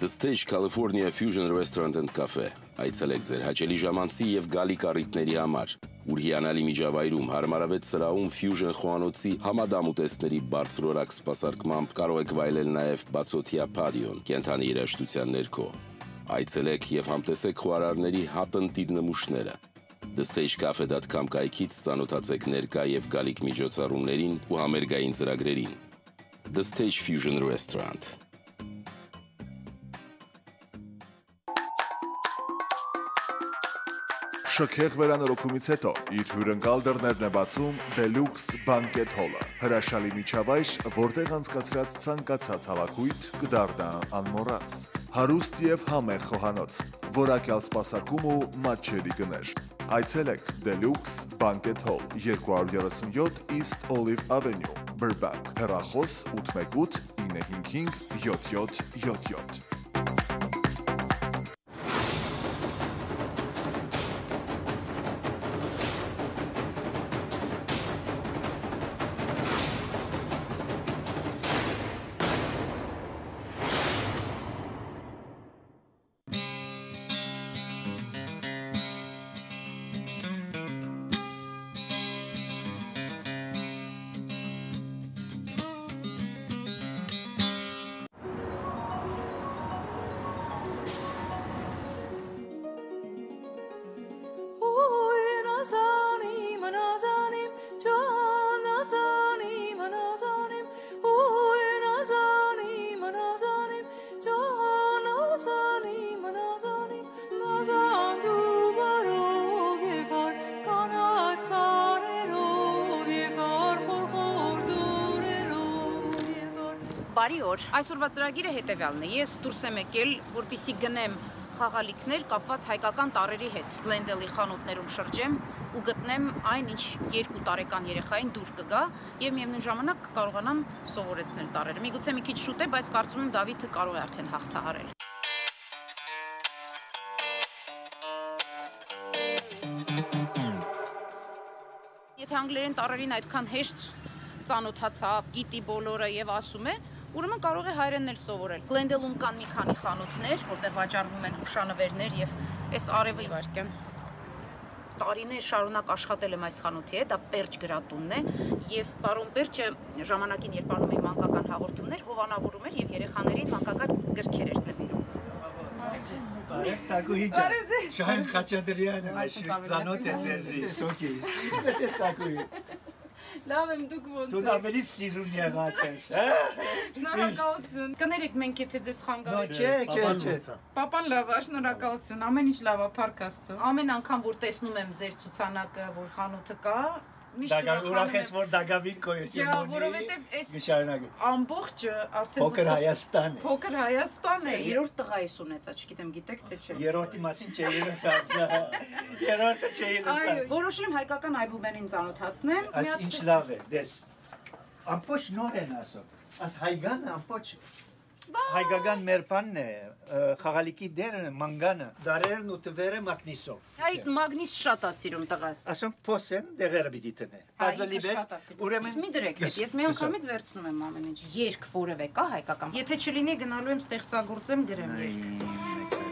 The Stage California Fusion Restaurant and Cafe։ Այցելեք ձեր հաճելի ժամանցի եւ գալի կառույցների համար։ Ուր հիանալի միջավայրում հարմարավետ սրահում Fusion խոհանոցի համադամ ուտեստների բարձրորակ սպասարկմամբ կարող եք վայելել նաեւ բացօթյա պադիոն կենթանի երաժշտության ներքո։ Այցելեք եւ համտեսեք խոհարարների հատնտիր նմուշները։ thestagecafe.com կայքից ծանոթացեք ներկա եւ գալիք միջոցառումներին ու համերգային ծրագրերին։ The Stage Fusion Restaurant Շքեղ վերանորոգումից հետո իր հյուրընկալ դռներն է բացում Deluxe Banquet Hall-ը։ Հրաշալի միջավայր, որտեղ անցկացրած ցանկացած հավաքույթ կդառնա անմոռաց։ Հարուստ եւ համեղ խոհանոց, որակյալ սպասարկում ու մատչելի գներ։ Այցելեք Deluxe Banquet Hall 237 East Olive Avenue, Burbank։ Հեռախոս 818 955 7777։ Բարի օր։ Այսօրվա ծրագիրը հետևյալն է։ Ես դուրս եմ եկել, որպիսի գնեմ խաղալիքներ կապված հայկական տարրերի հետ։ Գլենդելի խանութներում շրջեմ ու գտնեմ այն, ինչ երկու տարեկան երեխային դուր կգա եւ միևնույն ժամանակ կկարողանամ սովորեցնել տարրերը։ Միգուցե մի քիչ շուտ է, բայց կարծում եմ Դավիթը կարող է արդեն հաղթահարել։ Եթե անգլերեն տարրերին այդքան հեշտ ծանոթացավ, գիտի բոլորը եւ ասում է, ուրեմն կարող է հայերենն էլ սովորել։ Գլենդելում կան մի քանի խանութներ, որտեղ վաճառվում են հուշանվերներ եւ այս արևը վարկյան տարիներ շարունակ աշխատել եմ այս խանութի հետ, դա Պերճ գրատունն է եւ պարոն Պերճը ժամանակին երբ անում էր մանկական հաղորդումներ, հովանավորում էր եւ երեխաներին մանկական գրքեր էր նվիրում։ Շահեն Խաչատրյանը այսօր ծանոթ է ձեզի։ Սոքիս։ Ինչպես է Տակուհի։ Լավ եմ դուք ոնց Դու եք։ ավելի սիրուն եղած ես, հա։ Շնորհակալություն։ Կներեք մենք եթե ձեզ խանգարենք։ չէ, չէ, չէ։ Պապան լավ շնորհակալություն։ Ամեն ինչ լավ է, փառք Աստծո։ Ամեն անգամ որ տեսնում եմ ձեր ցուցանակը, որ խանութը կա, Դագավ ուրախ ես, որ Դագավին կոյություն ունի։ որովհետև այս ամբողջը արդեն Փոքր Հայաստան է։ Փոքր Հայաստան է։ Երրորդ տղա ես ունեցա, չգիտեմ, գիտեք թե չէ։ Երրորդի մասին չէի լսած։ Երրորդը չէի Այո, լսած։ որոշել եմ հայկական այբուբենին ծանոթացնեմ։ Այս ինչ լավ է, դες։ Ամբողջ նոր են ասում։ Աս հայգանը ամբողջ հայկական մեր բանն է, խաղալիքի դերը մանգանը, դարերն ու տվերը մագնիսով։ Այդ մագնիս շատ է սիրում տղաս։ Ասոնք փոսեն դեղերը պիտի տնե։ Բազալի բես, ուրեմն մի դրեք հետ, ես մի անգամից վերցնում եմ ամեն ինչ։ Երկ որևէ կա հայկական։ Եթե չլինի գնալու եմ ստեղծագործեմ գրեմ երկ։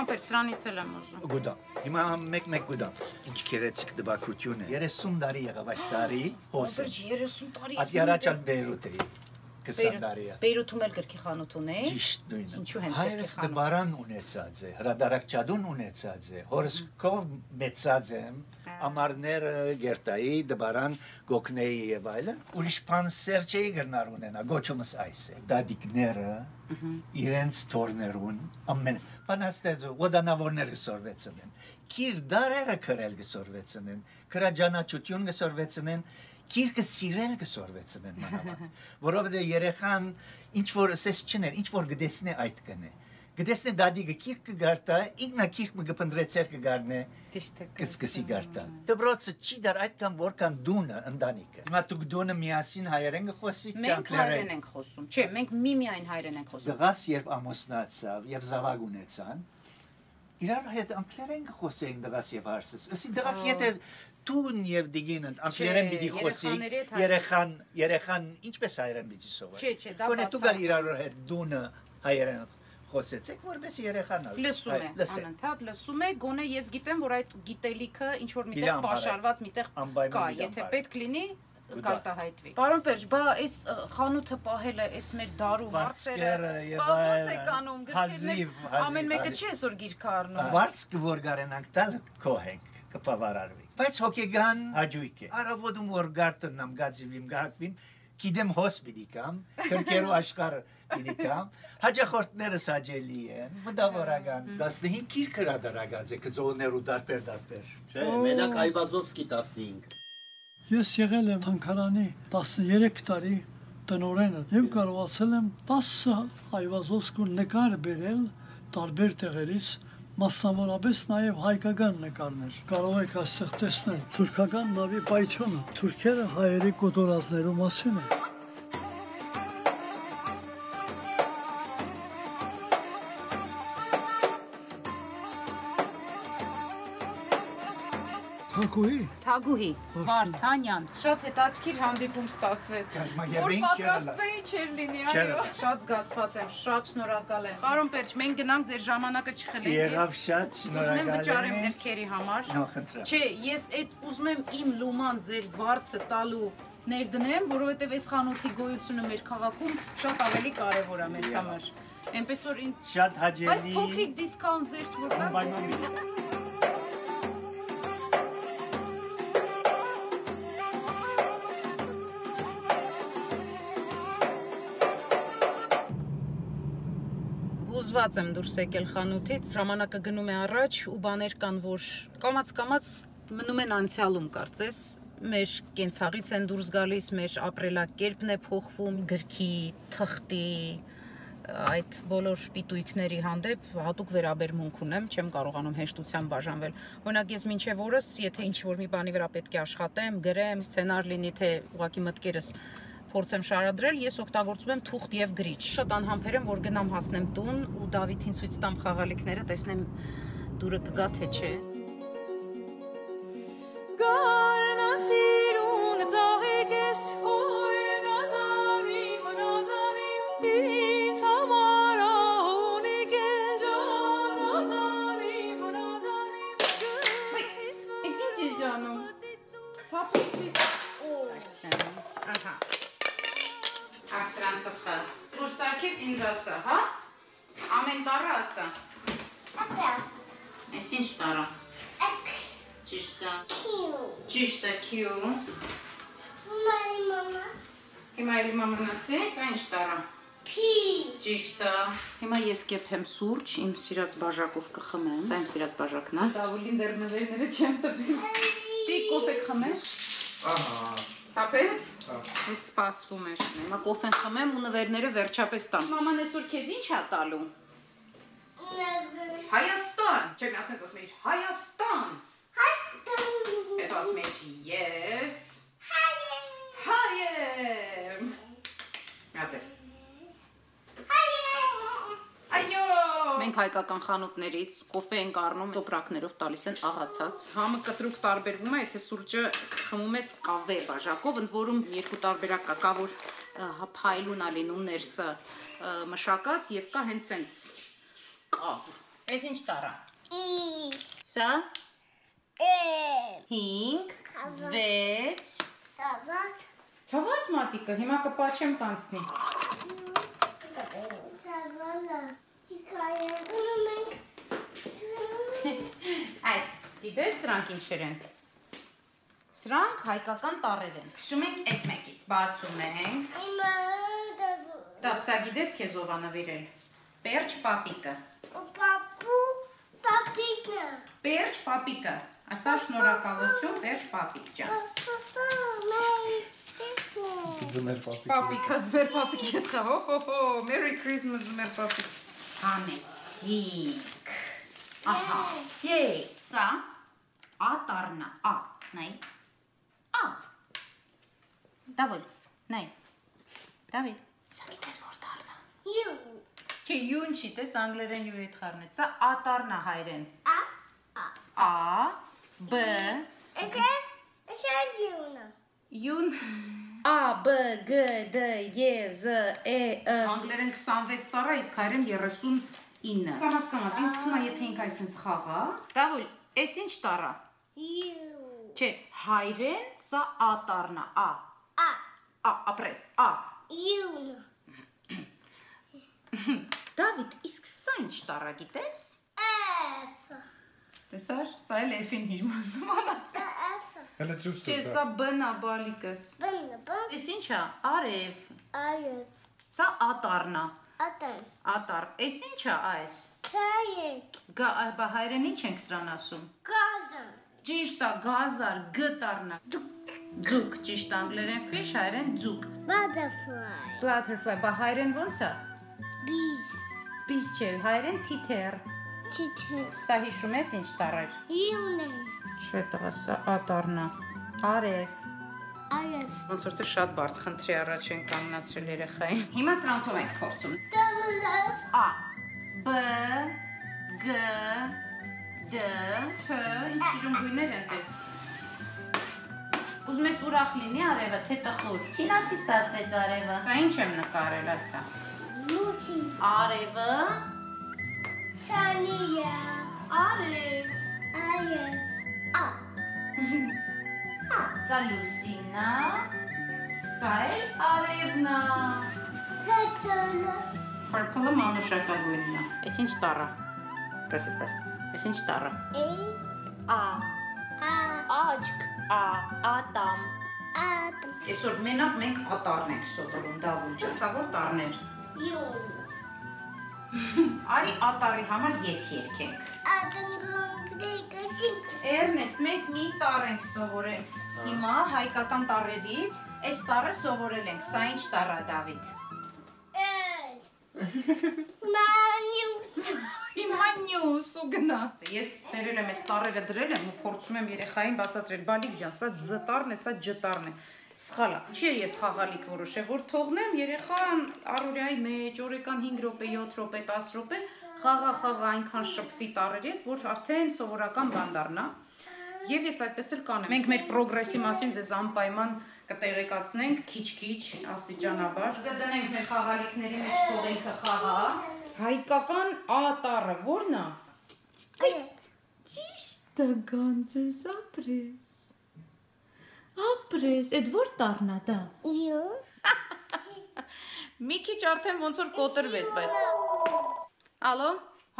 Ամպեր սրանից էլ եմ ուզում։ Գուդա։ Հիմա մեկ-մեկ գուդա։ Ինչ քերեցիկ դպակություն է։ 30 տարի եղավ այս տարի, հոսը։ Ամպեր 30 տարի։ Ատ երաչալ Բեյրութ է։ 20 տարի է։ Բեյրութում էլ գրքի խանութ ունեի։ Ճիշտ նույնը։ Ինչու հենց գրքի Հայրս խանութ։ դբարան ունեցած է, հրադարակ ճադուն ունեցած է, հորսկով մեծած եմ, ամարները գերտայի, դբարան գոկնեի եւ այլն։ Ուրիշ բան սեր չէի գրնար ունենա, գոչումս այս է։ Դադիկները իրենց թորներուն ամեն բանաստեզո ոդանավորներ գսորվեցնեն։ Կիր դարերը քրել գսորվեցնեն, քրաջանաչություն գսորվեցնեն, Կիրկը սիրել գսորվեցնեն մանավանդ, որովհետեւ երեխան ինչ որ ասես չներ, ինչ որ գտեսնե այդ կնե։ Գտեսնե դադիգը կիրկը գարտա, ինքնա կիրկը գպնդրեցեր կգարնե։ Ճիշտ է։ Կսկսի գարտա։ Դբրոցը չի դար այդքան որքան դունը ընտանիքը։ Հիմա դուք դունը միասին հայերեն գխոսի Մենք հայերեն ենք խոսում։ Չէ, մենք միմիայն հայերեն ենք խոսում։ Դղաս երբ ամուսնացավ եւ զավակ ունեցան, իրար հետ անգլերեն գխոսեին դղաս եւ հարսս։ Ասի դղակ եթե տուն եւ դիգինն անգլերեն պիտի խոսի, երեխան երեխան ինչպես հայերեն պիտի սովորի։ Չէ, չէ, դա Գոնե դու գալ իրար հետ դունը հայերեն խոսեցեք, որպես երեխան ալ- Լսում է, անընդհատ լսում է, գոնե ես գիտեմ, որ այդ գիտելիքը ինչ որ միտեղ պաշարված միտեղ կա, եթե պետք լինի կարտահայտվի։ Պարոն Պերջ, բա այս խանութը պահելը, այս մեր դարու հարցերը, Վարձկերը եւ բա ո՞նց այլն, է կանում գրքերն ամեն մեկը չի այսօր գիրքը առնում։ Վարձք որ գարենանք տալ կոհենք կպավարարվի։ Բայց հոգեգան հաջույք է։ Արավոդում որ գարտնամ գածիվիմ գահակվին գիտեմ հոս պիտի կամ, քրկերու աշխարհը պիտի կամ, հաջախորդներս հաջելի են, մտավորական։ 15 քիր կրադարագած է գծողներու դարբեր դարբեր։ Չէ, մենակ Այվազովսկի 15։ Ես եղել եմ Թանկարանի 13 տարի տնորենը եւ կարողացել եմ 10 Այվազովսկու նկար բերել տարբեր տեղերից մասնավորապես նաև հայկական նկարներ։ Կարող եք այստեղ տեսնել թուրքական նավի պայթյունը, թուրքերը հայերի կոտորածներու մասին է։ Թակուի Թագուհի Վարդանյան շատ հետաքրքիր հանդիպում ստացվեց։ Որ պատրաստվեի չէր լինի, այո։ Շատ զգացված եմ, շատ շնորհակալ եմ։ Պարոն Պերջ, մենք գնանք ձեր ժամանակը չխլենք։ Եղավ շատ Ուզում եմ շնորհակալ վճարեմ եմ։ գրքերի համար։ Չէ, ես այդ ուզում եմ իմ լուման ձեր վարձը տալու ներդնեմ, որովհետև այս խանութի գոյությունը մեր քաղաքում շատ ավելի կարևոր է մեզ համար։ Էնպես որ ինձ Շատ հաճելի։ Բայց փոքրիկ դիսկաունտ ձեր որ տա։ Անպայման Հուզված եմ դուրս եկել խանութից, ժամանակը գնում է առաջ ու բաներ կան, որ կամած-կամած մնում են անցյալում, կարծես, մեր կենցաղից են դուրս գալիս, մեր ապրելակերպն է փոխվում, գրքի, թղթի, այդ բոլոր պիտույքների հանդեպ հատուկ վերաբերմունք ունեմ, չեմ կարողանում հեշտությամբ բաժանվել։ Օրինակ ես մինչև օրս, եթե ինչ որ մի բանի վրա պետք է աշխատեմ, գրեմ, սցենար լինի, թե ուղակի մտքերս փորձեմ շարադրել, ես օգտագործում եմ թուղթ եւ գրիչ։ Շատ անհամբեր եմ, որ գնամ հասնեմ տուն ու Դավիթին ցույց տամ խաղալիքները, տեսնեմ դուրը կգա թե չէ։ Գարնասիրուն ծաղիկես հոյ նազարիմ Ասրանցով խա։ Որ սարքես ինձ ասա, հա? Ամեն տառը ասա։ Էս ինչ տարա։ Ճիշտ է։ Ճիշտ է Q։ Հիմա էլի մաման ասի, սա ինչ տարա։ Ճիշտ է։ Հիմա ես կեփեմ սուրճ, իմ սիրած բաժակով կխմեմ։ Սա իմ սիրած բաժակն է։ Դավուլին դեռ մներները չեմ տվել։ Տի կոֆե կխմես։ Ահա։ Տապեց։ Ինձ սպասվում է։ Հիմա կոֆեն խմեմ ու նվերները վերջապես տամ։ Մաման այսօր քեզ ինչ ա տալու։ Հայաստան։ Չէ, մի ասած ասում էի Հայաստան։ Հետո ասում էի yes։ Հայ եմ։ Ադե։ Այո։ Մենք հայկական խանութներից կոֆե ենք առնում, տոպրակներով տալիս են աղացած։ Համը կտրուկ տարբերվում է, եթե սուրճը խմում ես կավե բաժակով, ընդ որում երկու տարբերակ կա, կա որ փայլուն ա լինում ներսը մշակած եւ կա հենց սենց կավ։ Էս ինչ տարա։ Սա 5 6 Ցավաց մատիկը, հիմա կպաչեմ կանցնի։ Այ, գիտես սրանք ինչեր են։ Սրանք հայկական տառեր են։ Սկսում ենք այս մեկից, բացում ենք։ Դա սա գիտես քեզ ով ա նվիրել։ Պերճ պապիկը։ Պերճ պապիկը։ Ասա շնորհակալություն, պերճ պապիկ ջան։ Ձմեր պապիկ։ Պապիկա, ձեր պապիկ եղա։ Հո հո հո, Merry Christmas ձեր պապիկ։ Համեցիկ։ Ահա։ Եյ, սա ա տառնա, ա, նայ։ Ա։ Դավոլ, նայ։ Դավիթ, սա գիտես որ տառնա։ Չէ, յուն չի, տես անգլերեն յու հետ խառնեց։ Սա ա տառնա հայրեն։ Ա, ա, բ, յուն A, B, G, D, E, Z, E, E Անգլերեն 26 տարա, իսկ հայերեն 39 Կամաց կամաց, ինձ թվում է եթե ինք այսենց խաղա Դավուլ, ես ինչ տարա Չէ, հայրեն սա A տարնա, A A, ապրես, A Դավիթ, իսկ սա ինչ տարա գիտես Տեսար, սա էլ F-ին հիժման նմանացրեց Հələ ցույց Չէ, սա B-ն է բալիկս Էս ինչ է, արև Սա ատառն է Ատառ, էս ինչ է այս Գա, այ, բա հայերեն ինչ ենք սրան ասում Ճիշտ է, գազար, գտարն է Ձուկ, ճիշտ անգլերեն fish, հայերեն ձուկ Butterfly, բա հայերեն ոնց է Բիզ չէ, հայերեն թիթեր Սա հիշում ես ինչ տարեր Չէ տղա, սա ատառն է Արև Ոնց որ թե շատ բարդ խնդրի առաջ են կանգնացրել երեխային։ Հիմա սրանցով ենք փորձում։ A B G D T ինչ սիրուն գույներ են դες։ Ուզում ես ուրախ լինի արևը, թե տխուր։ Չինացի ստացվեց արևը։ Սա ինչ եմ նկարել ասա։ Արևը Արև Ա Սա լուսինա, սա էլ արևնա։ Purple-ը մանուշակագույնն է։ Էս ինչ տառը։ Պես պես։ Էս ինչ տառը։ Ա։ Աչք, ա, ատամ։ Այսօր մենակ մենք ատառն ենք սովորում, դավուլ ջան, սա որ տառներ։ Արի ատառի համար երգ երգենք։ Էրնեստ, մենք մի տառ ենք սովորել։ Հիմա հայկական տառերից այս տառը սովորել ենք։ Սա ինչ տառ է, Դավիթ։ Հիմա նյուս ու գնա։ Ես բերել եմ այս տառերը դրել եմ ու փորձում եմ երեխային բացատրել։ Բալիկ ջան, սա ձ տառն է, սա ջ տառն է։ Սխալ է։ Չէ, ես խաղալիք որոշել, որ թողնեմ երեխան առօրյայի մեջ օրեկան 5 րոպե, 7 րոպե, 10 րոպե խաղա խաղա այնքան շփվի տարերի հետ, որ արդեն սովորական բան դառնա։ Եվ ես այդպես էլ կանեմ։ Մենք մեր պրոգրեսի մասին ձեզ անպայման կտեղեկացնենք քիչ-քիչ աստիճանաբար։ Կդնենք մեր խաղալիքների մեջ թողենքը խաղա։ Հայկական ատառը ո՞րն է։ Ճիշտ է գանձես ապրես։ Ապրես, այդ ո՞ր տառն է դա։ Մի քիչ արդեն ոնց որ կոտրվեց, բայց Ալո։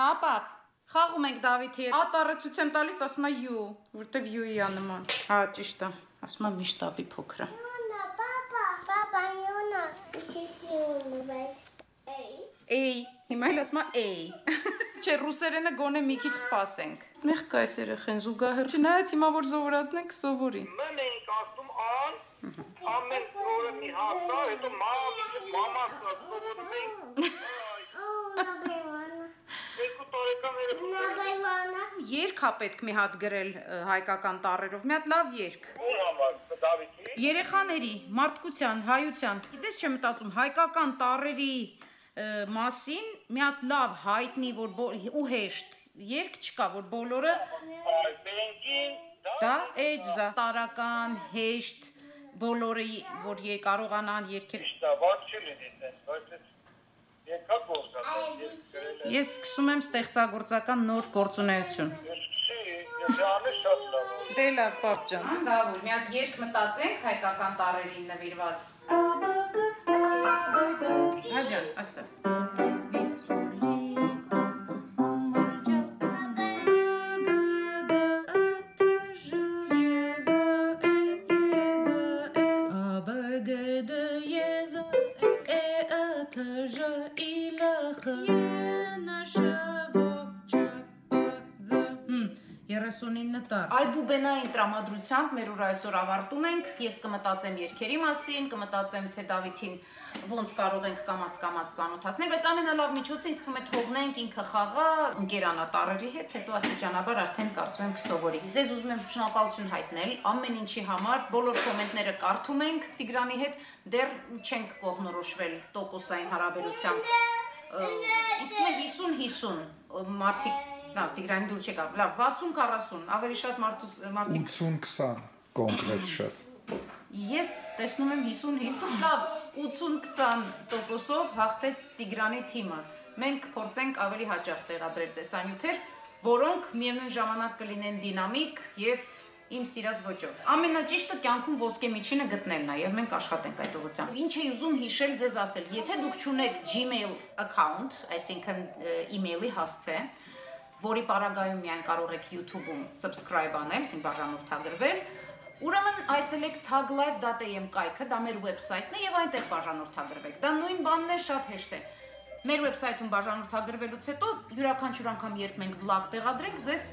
Հա, պապ։ Խաղում ենք Դավիթի հետ։ Ատարեցույց եմ տալիս, ասում է յու, որտեվ յուի է նման։ Հա, ճիշտ է։ Ասում է միշտաբի փոքր է։ Papa, papa, Yuna, sisiunu bez. Ej. Էй, հիմա էլ ասում է էй։ Չէ, ռուսերենը գոնե մի քիչ սպասենք։ Մեղ կա այս երեխեն զուգահեռ։ Չնայած հիմա որ զովորացնենք, սովորի։ Մեն էինք ասում ան, ամեն օրը մի հատ, հետո մամաս սովորում էինք։ Երկ հա պետք մի հատ գրել հայկական տառերով, մի հատ լավ երկ։ Ո՞ր համար Դավիթի։ Երեխաների, մարդկության, հայության։ Գիտես չեմ մտածում հայկական տառերի մասին մի հատ լավ հայտնի որ ու հեշտ երկ չկա որ բոլորը դա էջզա տարական հեշտ բոլորը որ ե կարողանան երկել ես սկսում եմ ստեղծագործական նոր գործունեություն։ Դե լավ, պապ ջան, դավուր, մի հատ երկ մտածենք հայկական տարերին նվիրված։ Հաջան, ասա։ Հմ, 39 տար։ Այ բուբենային տրամադրությամբ մեր ուր այսօր ավարտում ենք։ Ես կմտածեմ երկերի մասին, կմտածեմ թե Դավիթին ոնց կարող ենք կամած-կամած ծանոթացնել, բայց ամենալավ միջոցը ինձ թվում է թողնենք ինքը խաղա ընկերանա տարերի հետ, հետո աստիճանաբար արդեն կարծում եմ կսովորի։ Ձեզ ուզում եմ շնորհակալություն հայտնել ամեն ինչի համար, բոլոր կոմենտները կարդում ենք Տիգրանի հետ, դեռ չենք կողնորոշվել տոկոսային հարաբերությամբ։ Իսկ է 50-50 մարդիկ Լավ, Տիգրանի դուր չեկավ։ Լավ, 60-40, ավելի շատ մարդիկ 80-20 կոնկրետ շատ։ Ես տեսնում եմ 50-50, լավ, 80-20 տոկոսով հաղթեց Տիգրանի թիմը։ Մենք փորձենք ավելի հաճախ տեղադրել տեսանյութեր, որոնք միևնույն ժամանակ կլինեն դինամիկ եւ իմ սիրած ոճով։ Ամենաճիշտը կյանքում ոսկե միջինը գտնելն է եւ մենք աշխատենք այդ ուղղությամբ։ Ինչ էի ուզում հիշել ձեզ ասել, եթե դուք ճունեք Gmail account, այսինքն email-ի հասցե, որի պարագայում միայն կարող եք YouTube-ում subscribe անել, այսինքն բաժանորդագրվել, Ուրեմն այցելեք taglive.am կայքը, դա մեր վեբսայթն է եւ այնտեղ բաժանորդագրվեք։ Դա նույն բանն է, շատ հեշտ է։ Մեր վեբսայթում բաժանորդագրվելուց հետո յուրաքանչյուր անգամ երբ մենք վլոգ տեղադրենք, ձեզ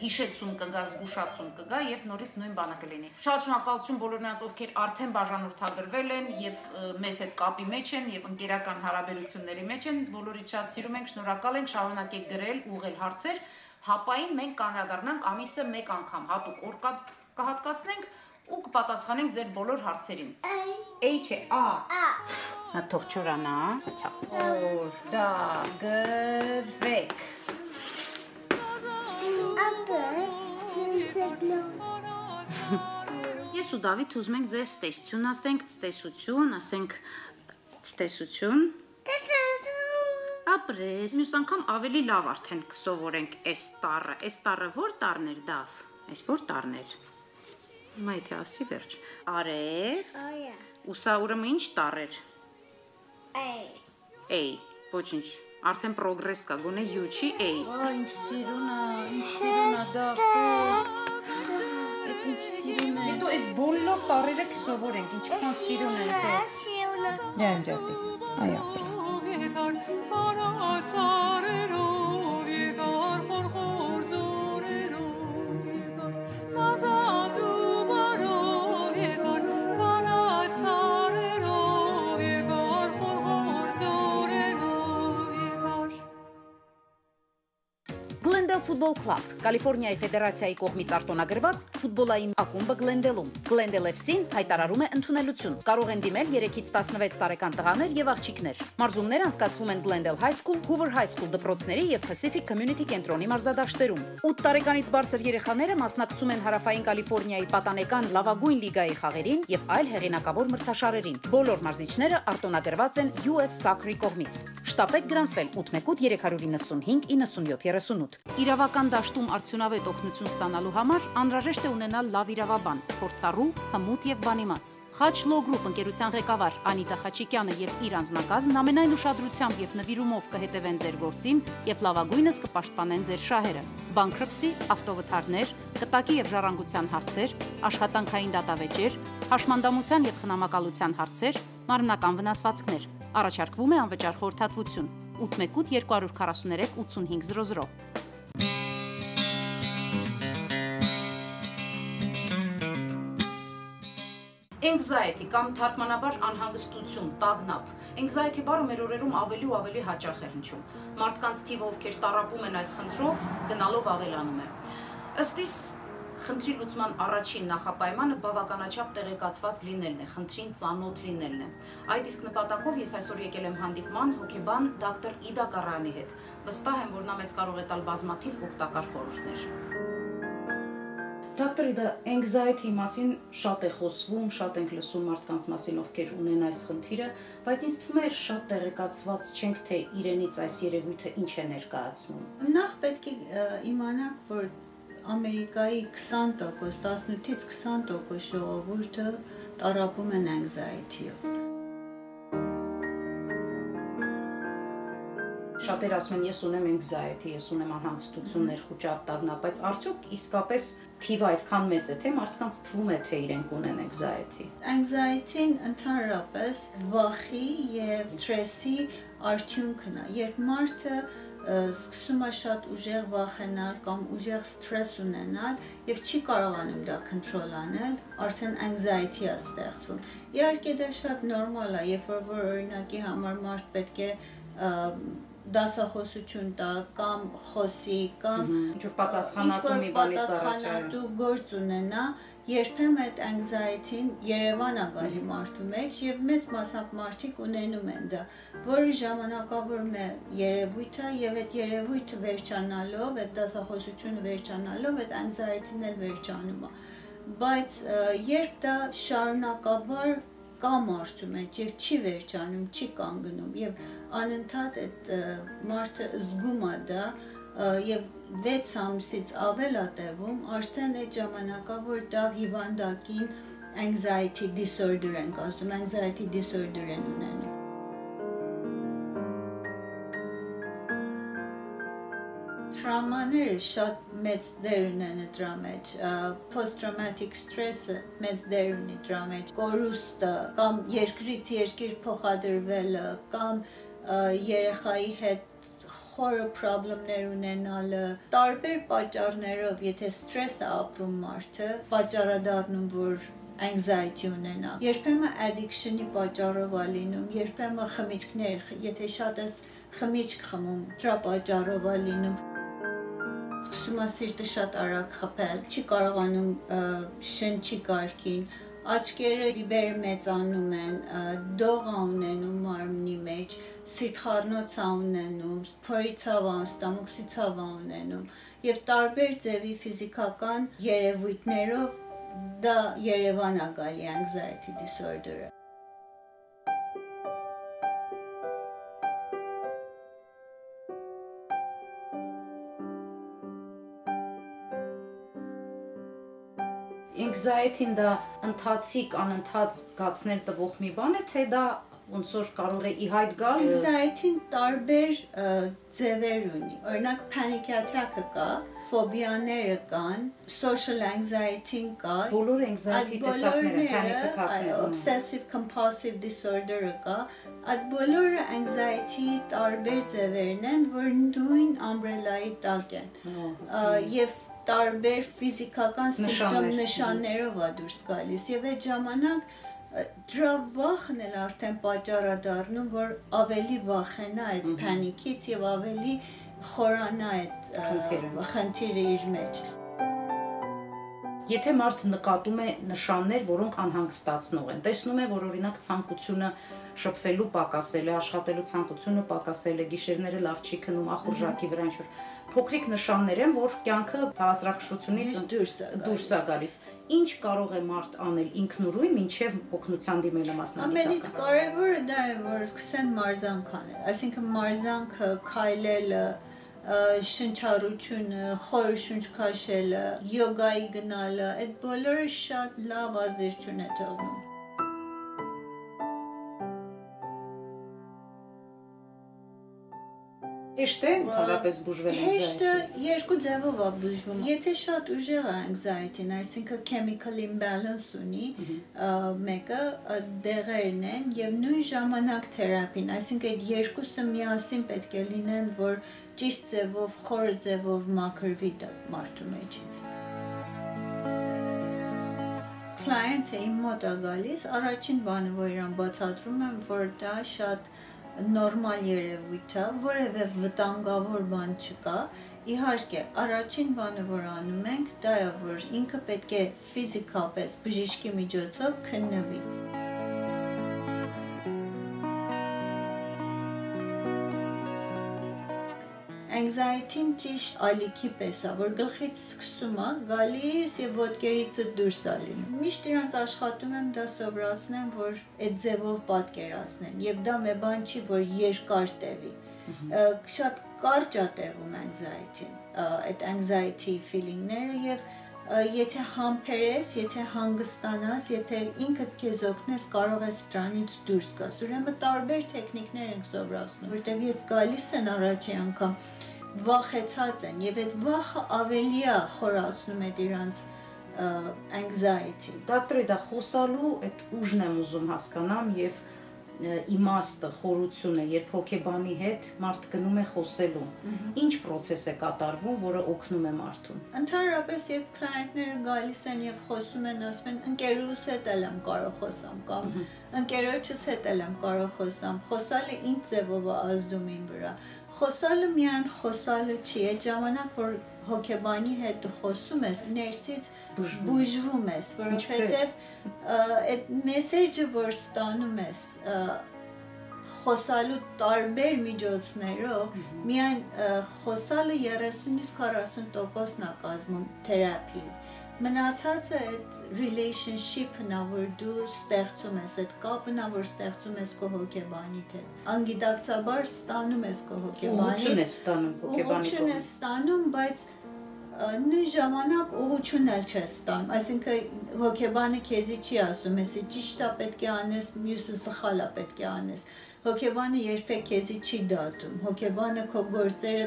հիշեցում կգա, զգուշացում կգա եւ նորից նույն բանը կլինի։ Շատ շնորհակալություն բոլոր նրանց, ովքեր արդեն բաժանորդագրվել են եւ մեզ հետ կապի մեջ են եւ ընկերական հարաբերությունների մեջ են, բոլորիդ շատ սիրում ենք, շնորհակալ ենք, շարունակեք գրել, ուղղել հարցեր։ Հապային մենք կանրադառնանք ամիսը 1 անգամ հատուկ օր կա- կհատկացնենք ու կպատասխանենք ձեր բոլոր հարցերին։ A չէ, A։ Նա թող չորանա, Օր դա գրվեք։ Ես ու Դավիթ ուզում ենք ձեզ ստեսություն ասենք, ստեսություն, ասենք ստեսություն։ Ապրես։ Մյուս անգամ ավելի լավ արդեն կսովորենք այս տառը։ Այս տառը ո՞ր տառն էր Դավ։ Այս ո՞ր տառն էր։ Հիմա եթե ասի վերջ։ Արև։ Այա։ Ու սա ուրեմն ինչ տառ էր։ Ej. Էй, ոչինչ։ Արդեն պրոգրես կա, գոնե յու չի էй։ Այ, ինչ սիրուն է, ինչ սիրուն է Դավ։ Այդ ինչ սիրուն է։ Հետո այս բոլոր տառերը կսովորենք, ինչքան սիրուն է այդպես։ Ջանջատի։ Այ ապրես։ եկար Football Club, Կալիֆոռնիայի ֆեդերացիայի կողմից արտոնագրված ֆուտբոլային ակումբը Glendale-ում։ Glendale FC-ն հայտարարում է ընդունելություն։ Կարող են դիմել 3-ից 16 տարեկան տղաներ եւ աղջիկներ։ Մարզումները անցկացվում են Glendale High School, Hoover High School դպրոցների եւ Pacific Community կենտրոնի մարզադաշտերում։ 8 տարեկանից բարձր երեխաները մասնակցում են Հարավային Կալիֆոռնիայի պատանեկան լավագույն լիգայի խաղերին եւ այլ հեղինակավոր մրցաշարերին։ Բոլոր մարզիչները արտոնագրված են US Soccer-ի կողմից։ Շտապեք գրանցվել 818 395 9738։ Իրավական դաշտում արդյունավետ օգնություն ստանալու համար անհրաժեշտ է ունենալ լավ իրավաբան, փորձառու, հմուտ եւ բանիմաց։ Խաչ Law Group ընկերության ղեկավար Անիտա Խաչիկյանը եւ իր անձնակազմն ամենայն ուշադրությամբ եւ նվիրումով կհետևեն ձեր գործին եւ լավագույնս կպաշտպանեն ձեր շահերը։ Bankruptcy, ավտովթարներ, կտակի եւ ժառանգության հարցեր, աշխատանքային դատավեճեր, հաշմանդամության եւ խնամակալության հարցեր, մարմնական վնասվածքներ։ Առաջարկվում է անվճար խորհրդատվություն 818 243 8500 Anxiety կամ թարգմանաբար անհանգստություն, տագնապ։ Anxiety բառը մեր օրերում ավելի ու ավելի հաճախ է հնչում։ Մարդկանց թիվը, ովքեր տարապում են այս խնդրով, գնալով ավելանում է։ Ըստ իս խնդրի լուծման առաջին նախապայմանը բավականաչափ տեղեկացված լինելն է, խնդրին ծանոթ լինելն է։ Այդ իսկ նպատակով ես այսօր եկել եմ հանդիպման հոկեբան դոկտոր Իդա Կարանի հետ։ Վստահ եմ, որ նա մեզ կարող է տալ բազմաթիվ օգտակար խորհուրդներ։ Դոկտոր Իդա, anxiety մասին շատ է խոսվում, շատ ենք լսում մարդկանց մասին, ովքեր ունեն այս խնդիրը, բայց ինձ թվում է շատ տեղեկացված չենք, թե իրենից այս երևույթը ինչ է ներկայացնում։ Նախ պետք է ը, իմանաք, որ Ամերիկայի 20%, 18-ից 20% ժողովուրդը տարապում են anxiety-ով։ Շատեր ասում են, ես ունեմ anxiety, ես ունեմ անհանգստություններ, խոճապ, տագնապ, բայց արդյոք իսկապես թիվը այդքան մեծ է, թե մարդկանց թվում է, թե իրենք ունեն anxiety։ Anxiety-ն ընդհանրապես վախի եւ սթրեսի արդյունքն է։ Երբ մարդը սկսում է շատ ուժեղ վախենալ կամ ուժեղ սթրես ունենալ եւ չի կարողանում դա կոնտրոլ անել, արդեն anxiety է ստեղծում։ Իհարկե դա շատ նորմալ է, երբ որ, որ օրինակի համար մարդ պետք է դասախոսություն տա կամ խոսի կամ Ինչ-որ պատասխանատու մի բանից առաջ, պատասխանատու գործ ունենա, երբեմն այդ anxiety-ն Երևան է գալի մարդու մեջ եւ մեծ մասամբ մարդիկ ունենում են դա, որը ժամանակավոր մե երևույթ է եւ այդ երևույթը վերջանալով, այդ դասախոսությունը վերջանալով, այդ anxiety-ն էլ վերջանում է։ Բայց երբ դա շարունակաբար կա մարդու մեջ եւ չի վերջանում, չի կանգնում եւ անընդհատ այդ մարդը զգում է դա եւ 6 ամսից ավել է տևում, արդեն այդ ժամանակավոր դա հիվանդակին anxiety disorder են ասում, anxiety disorder են ունենում։ Տրամաները շատ մեծ դեր ունեն դրա մեջ, post traumatic stress-ը մեծ դեր ունի դրա մեջ, կորուստը կամ երկրից երկիր փոխադրվելը կամ երեխայի հետ խորը խնդիրներ ունենալը, տարբեր պատճառներով, եթե սթրես է ապրում մարդը, պատճառ է դառնում, որ anxiety ունենա։ Երբեմն addiction-ի պատճառով է լինում, երբեմն խմիչքներ, եթե շատ ես խմիչք խմում, դրա պատճառով է լինում սկսում է սիրտը շատ արագ խփել, չի կարողանում շնչի կարգին, աչքերը բիբերը մեծանում են, ը, դող ա ունենում մարմնի մեջ, սիթխառնոց ա ունենում, փորի ցավ ա, ստամոքսի ցավ ա ունենում եւ տարբեր ձևի ֆիզիկական երևույթներով դա Երևան ա գալի anxiety disorder-ը։ Anxiety-ն դա ընթացիկ անընդհատ զգացնել տվող մի բան է, թե դա ոնց որ կարող է ի հայտ գալ։ Anxiety-ն տարբեր ձևեր ունի։ Օրինակ panic attack-ը կա, ֆոբիաները կան, social anxiety-ն կա։ Բոլոր anxiety տեսակները, panic ում։ obsessive compulsive disorder-ը կա։ Այդ բոլորը anxiety տարբեր ձևերն են, որ նույն umbrella-ի տակ են։ Եվ տարբեր ֆիզիկական սիմպտոմ Նշաններ։ նշաններով է դուրս գալիս եւ այդ ժամանակ դրա վախն էլ արդեն պատճառ է դառնում, որ ավելի վախենա այդ փանիկից եւ ավելի խորանա այդ Խնդիրը։ իր մեջ։ Եթե մարդ նկատում է նշաններ, որոնք անհանգստացնող են, տեսնում է, որ օրինակ ցանկությունը շփվելու պակասել է, աշխատելու ցանկությունը պակասել է, գիշերները լավ չի քնում, ախորժակի վրա ինչ-որ փոքրիկ նշաններ են, որ կյանքը հավասարակշռությունից դուրս է գալիս։ Ինչ կարող է մարդ անել ինքնուրույն, ինչև օգնության դիմելը Ամենից մասնագիտական։ կարևորը դա է, որ սկսեն մարզանք անել, այսինքն մարզանքը, քայլելը, շնչառությունը, խոր շունչ քաշելը, յոգայի գնալը, այդ բոլորը շատ լավ ազդեցություն է թողնում։ Հեշտ է ընդհանրապես բուժվել Հեշտը anxiety-ից։ երկու ձևով է բուժվում։ Եթե շատ ուժեղ է anxiety-ն, այսինքն chemical imbalance ունի, մեկը դեղերն են եւ նույն ժամանակ թերապին, այսինքն այդ երկուսը միասին պետք է լինեն, որ ճիշտ ձևով, խորը ձևով մաքրվի մարդու մեջից։ Client-ը իմ մոտ է գալիս, առաջին բանը, որ իրան բացատրում եմ, որ դա շատ նորմալ երևույթ է, որևէ վտանգավոր բան չկա։ Իհարկե, առաջին բանը, որ անում ենք, դա է, որ ինքը պետք է ֆիզիկապես բժիշկի միջոցով քննվի։ Anxiety-ն ճիշտ ալիքի պես է, որ գլխից սկսում է, գալիս եւ ոտքերիցը դուրս է լինում։ Միշտ իրանց աշխատում եմ դա սովորացնեմ, որ այդ ձևով պատկերացնեն եւ դա մի բան չի, որ երկար տևի։ Շատ կարճ է տևում anxiety-ն, այդ anxiety feeling-ները եւ եթե համբերես, եթե հանգստանաս, եթե ինքդ քեզ օգնես, կարող ես դրանից դուրս գաս։ Ուրեմն տարբեր տեխնիկներ ենք սովորացնում, որտեղ երբ գալիս են առաջի անգամ վախեցած են եւ այդ վախը ավելի է խորացնում այդ իրանց anxiety։ Դոկտորի դա խոսալու այդ ուժն եմ ուզում հասկանամ եւ իմաստը, խորությունը, երբ հոգեբանի հետ մարդ գնում է խոսելու։ Ինչ process է կատարվում, որը օգնում է մարդուն։ Ընդհանրապես երբ կլայենտները գալիս են եւ խոսում են, ասում են ընկերուս հետ էլ եմ կարող խոսամ կամ ընկերոջս հետ էլ եմ կարող խոսամ։ Խոսալը ինչ ձևով է ազդում իմ վրա։ Խոսալը միայն խոսալը չի, այդ ժամանակ որ հոգեբանի հետ խոսում ես, ներսից բուժվում ես, որովհետեւ ա, այդ մեսեջը, որ ստանում ես, խոսալու տարբեր միջոցներով միայն խոսալը 30-ից 40%-ն է կազմում թերապի։ Մնացածը այդ relationship-ն է, որ դու ստեղծում ես, այդ կապն է, որ ստեղծում ես քո հոգեբանի հետ։ Անգիտակցաբար ստանում ես քո հոգեբանի։ Ուղղություն ես ստանում հոգեբանի Ուղղություն ես ստանում, բայց ա, նույն ժամանակ ուղղություն էլ չես ստանում։ Այսինքն հոգեբանը քեզի չի ասում, էսի ճիշտ է պետք է անես, մյուսը սխալ է պետք է անես։ Հոգեբանը երբեք քեզի չի դատում։ Հոգեբանը քո գործերը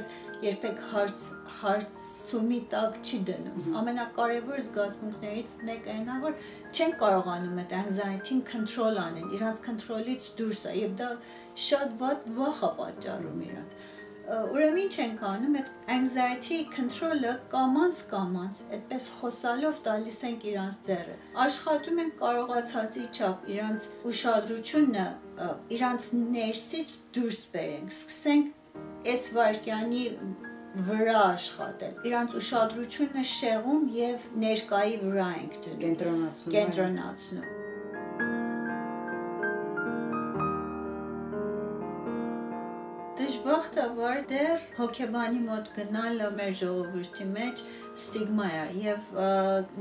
երբեք հարց հարցումի տակ չի դնում։ Ամենակարևոր զգացմունքներից մեկը այն է, որ չեն կարողանում այդ anxiety-ին control անեն, իրանց control-ից դուրս է եւ դա շատ վատ վախ է պատճառում իրանց։ Ուրեմն ինչ ենք անում, այդ anxiety control-ը կամանց կամանց, այդպես խոսալով տալիս ենք իրանց ձեռը։ Աշխատում ենք կարողացածի չափ իրանց ուշադրությունը իրանց ներսից դուրս բերենք։ Սկսենք այս վարքյանի վրա աշխատել։ Իրանց ուշադրությունը շեղում եւ ներկայի վրա ենք դնում։ Կենտրոնացնում, Կենտրոնացնում։ Դժբախտաբար դեռ հոգեբանի մոտ գնալը մեր ժողովրդի մեջ ստիգմա է եւ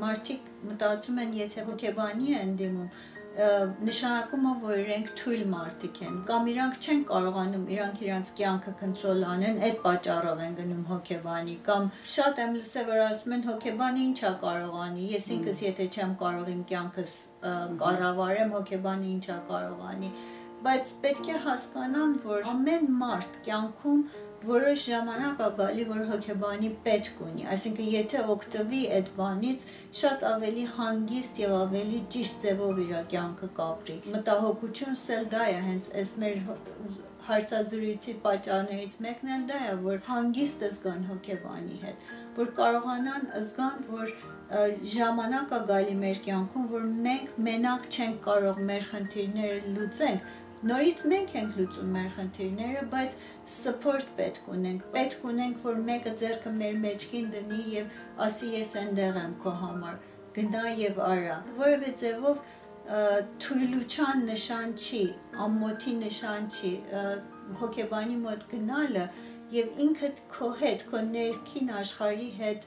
մարդիկ մտածում են եթե հոգեբանի են դիմում նշանակում է որ իրենք թույլ մարդիկ են կամ իրանք չեն կարողանում իրանք իրանք կյանքը կոնտրոլ անեն այդ պատճառով են գնում հոգեբանի կամ շատ եմ լսել որ ասում են հոգեբանի ինչա կարող անի ես ինքս եթե չեմ կարող իմ կյանքս կառավարեմ հոգեբանի ինչա կարող անի բայց պետք է հասկանան, որ ամեն մարդ կյանքում որոշ ժամանակ է գալի, որ հոգեբանի պետք ունի։ Այսինքն, եթե օգտվի այդ բանից, շատ ավելի հանգիստ եւ ավելի ճիշտ ձևով իր կյանքը կապրի։ Մտահոգությունս էլ դա է, հենց այս մեր հարցազրույցի պատճառներից մեկն էլ դա է, որ հանգիստ զգան հոգեբանի հետ, որ կարողանան զգան, որ ը, ժամանակ է գալի մեր կյանքում, որ մենք մենակ չենք կարող մեր խնդիրները լուծենք, Նորից մենք ենք լուծում մեր խնդիրները, բայց support պետք ունենք։ Պետք ունենք, որ մեկը ձեռքը մեր մեջքին դնի եւ ասի ես այնտեղ եմ քո համար։ Գնա եւ արա։ Որևէ ձևով թույլության նշան չի, ամոթի նշան չի, հոգեբանի մոտ գնալը եւ ինքդ քո հետ, քո ներքին աշխարհի հետ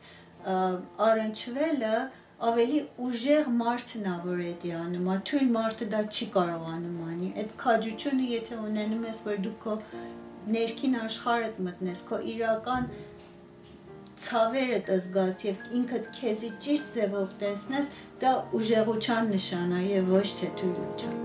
առնչվելը ավելի ուժեղ մարդն է որ էդի անում, թույլ մարդը դա չի կարողանում անի։ Այդ քաջությունը եթե ունենում ես, որ դու քո ներքին աշխարհդ մտնես, քո իրական ցավերդ զգաս եւ ինքդ քեզի ճիշտ ձևով տեսնես, դա ուժեղության նշան է եւ ոչ թե թույլություն։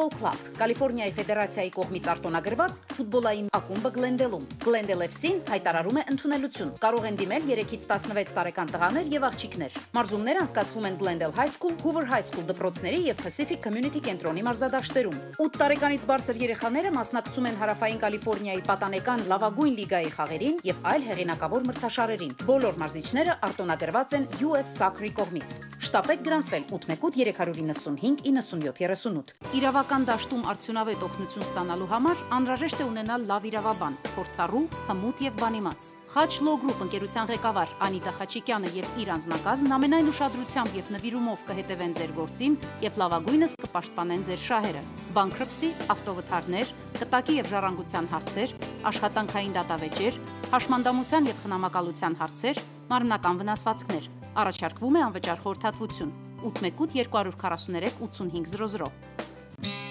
Football Club, Կալիֆոռնիայի ֆեդերացիայի կողմից արտոնագրված ֆուտբոլային ակումբը Glendale-ում։ Glendale FC-ն հայտարարում է ընդունելություն։ Կարող են դիմել 3-ից 16 տարեկան տղաներ եւ աղջիկներ։ Մարզումները անցկացվում են Glendale High School, Hoover High School դպրոցների եւ Pacific Community կենտրոնի մարզադաշտերում։ 8 տարեկանից բարձր երեխաները մասնակցում են Հարավային Կալիֆոռնիայի պատանեկան լավագույն լիգայի խաղերին եւ այլ հեղինակավոր մրցաշարերին։ Բոլոր մարզիչները արտոնագրված են US Soccer-ի կողմից։ Շտապեք գրանցվել 818 395 9738։ Իրավական դաշտում արդյունավետ օգնություն ստանալու համար անհրաժեշտ է ունենալ լավ իրավաբան, փորձառու, հմուտ եւ բանիմաց։ Խաչ Law Group ընկերության ղեկավար Անիտա Խաչիկյանը եւ իր անձնակազմն ամենայն ուշադրությամբ եւ նվիրումով կհետևեն ձեր գործին եւ լավագույնս կպաշտպանեն ձեր շահերը։ Bankruptcy, ավտովթարներ, կտակի եւ ժառանգության հարցեր, աշխատանքային դատավեճեր, հաշմանդամության եւ խնամակալության հարցեր, մարմնական վնասվածքներ։ Առաջարկվում է անվճար խորհրդատվություն 818 243 8500 thank you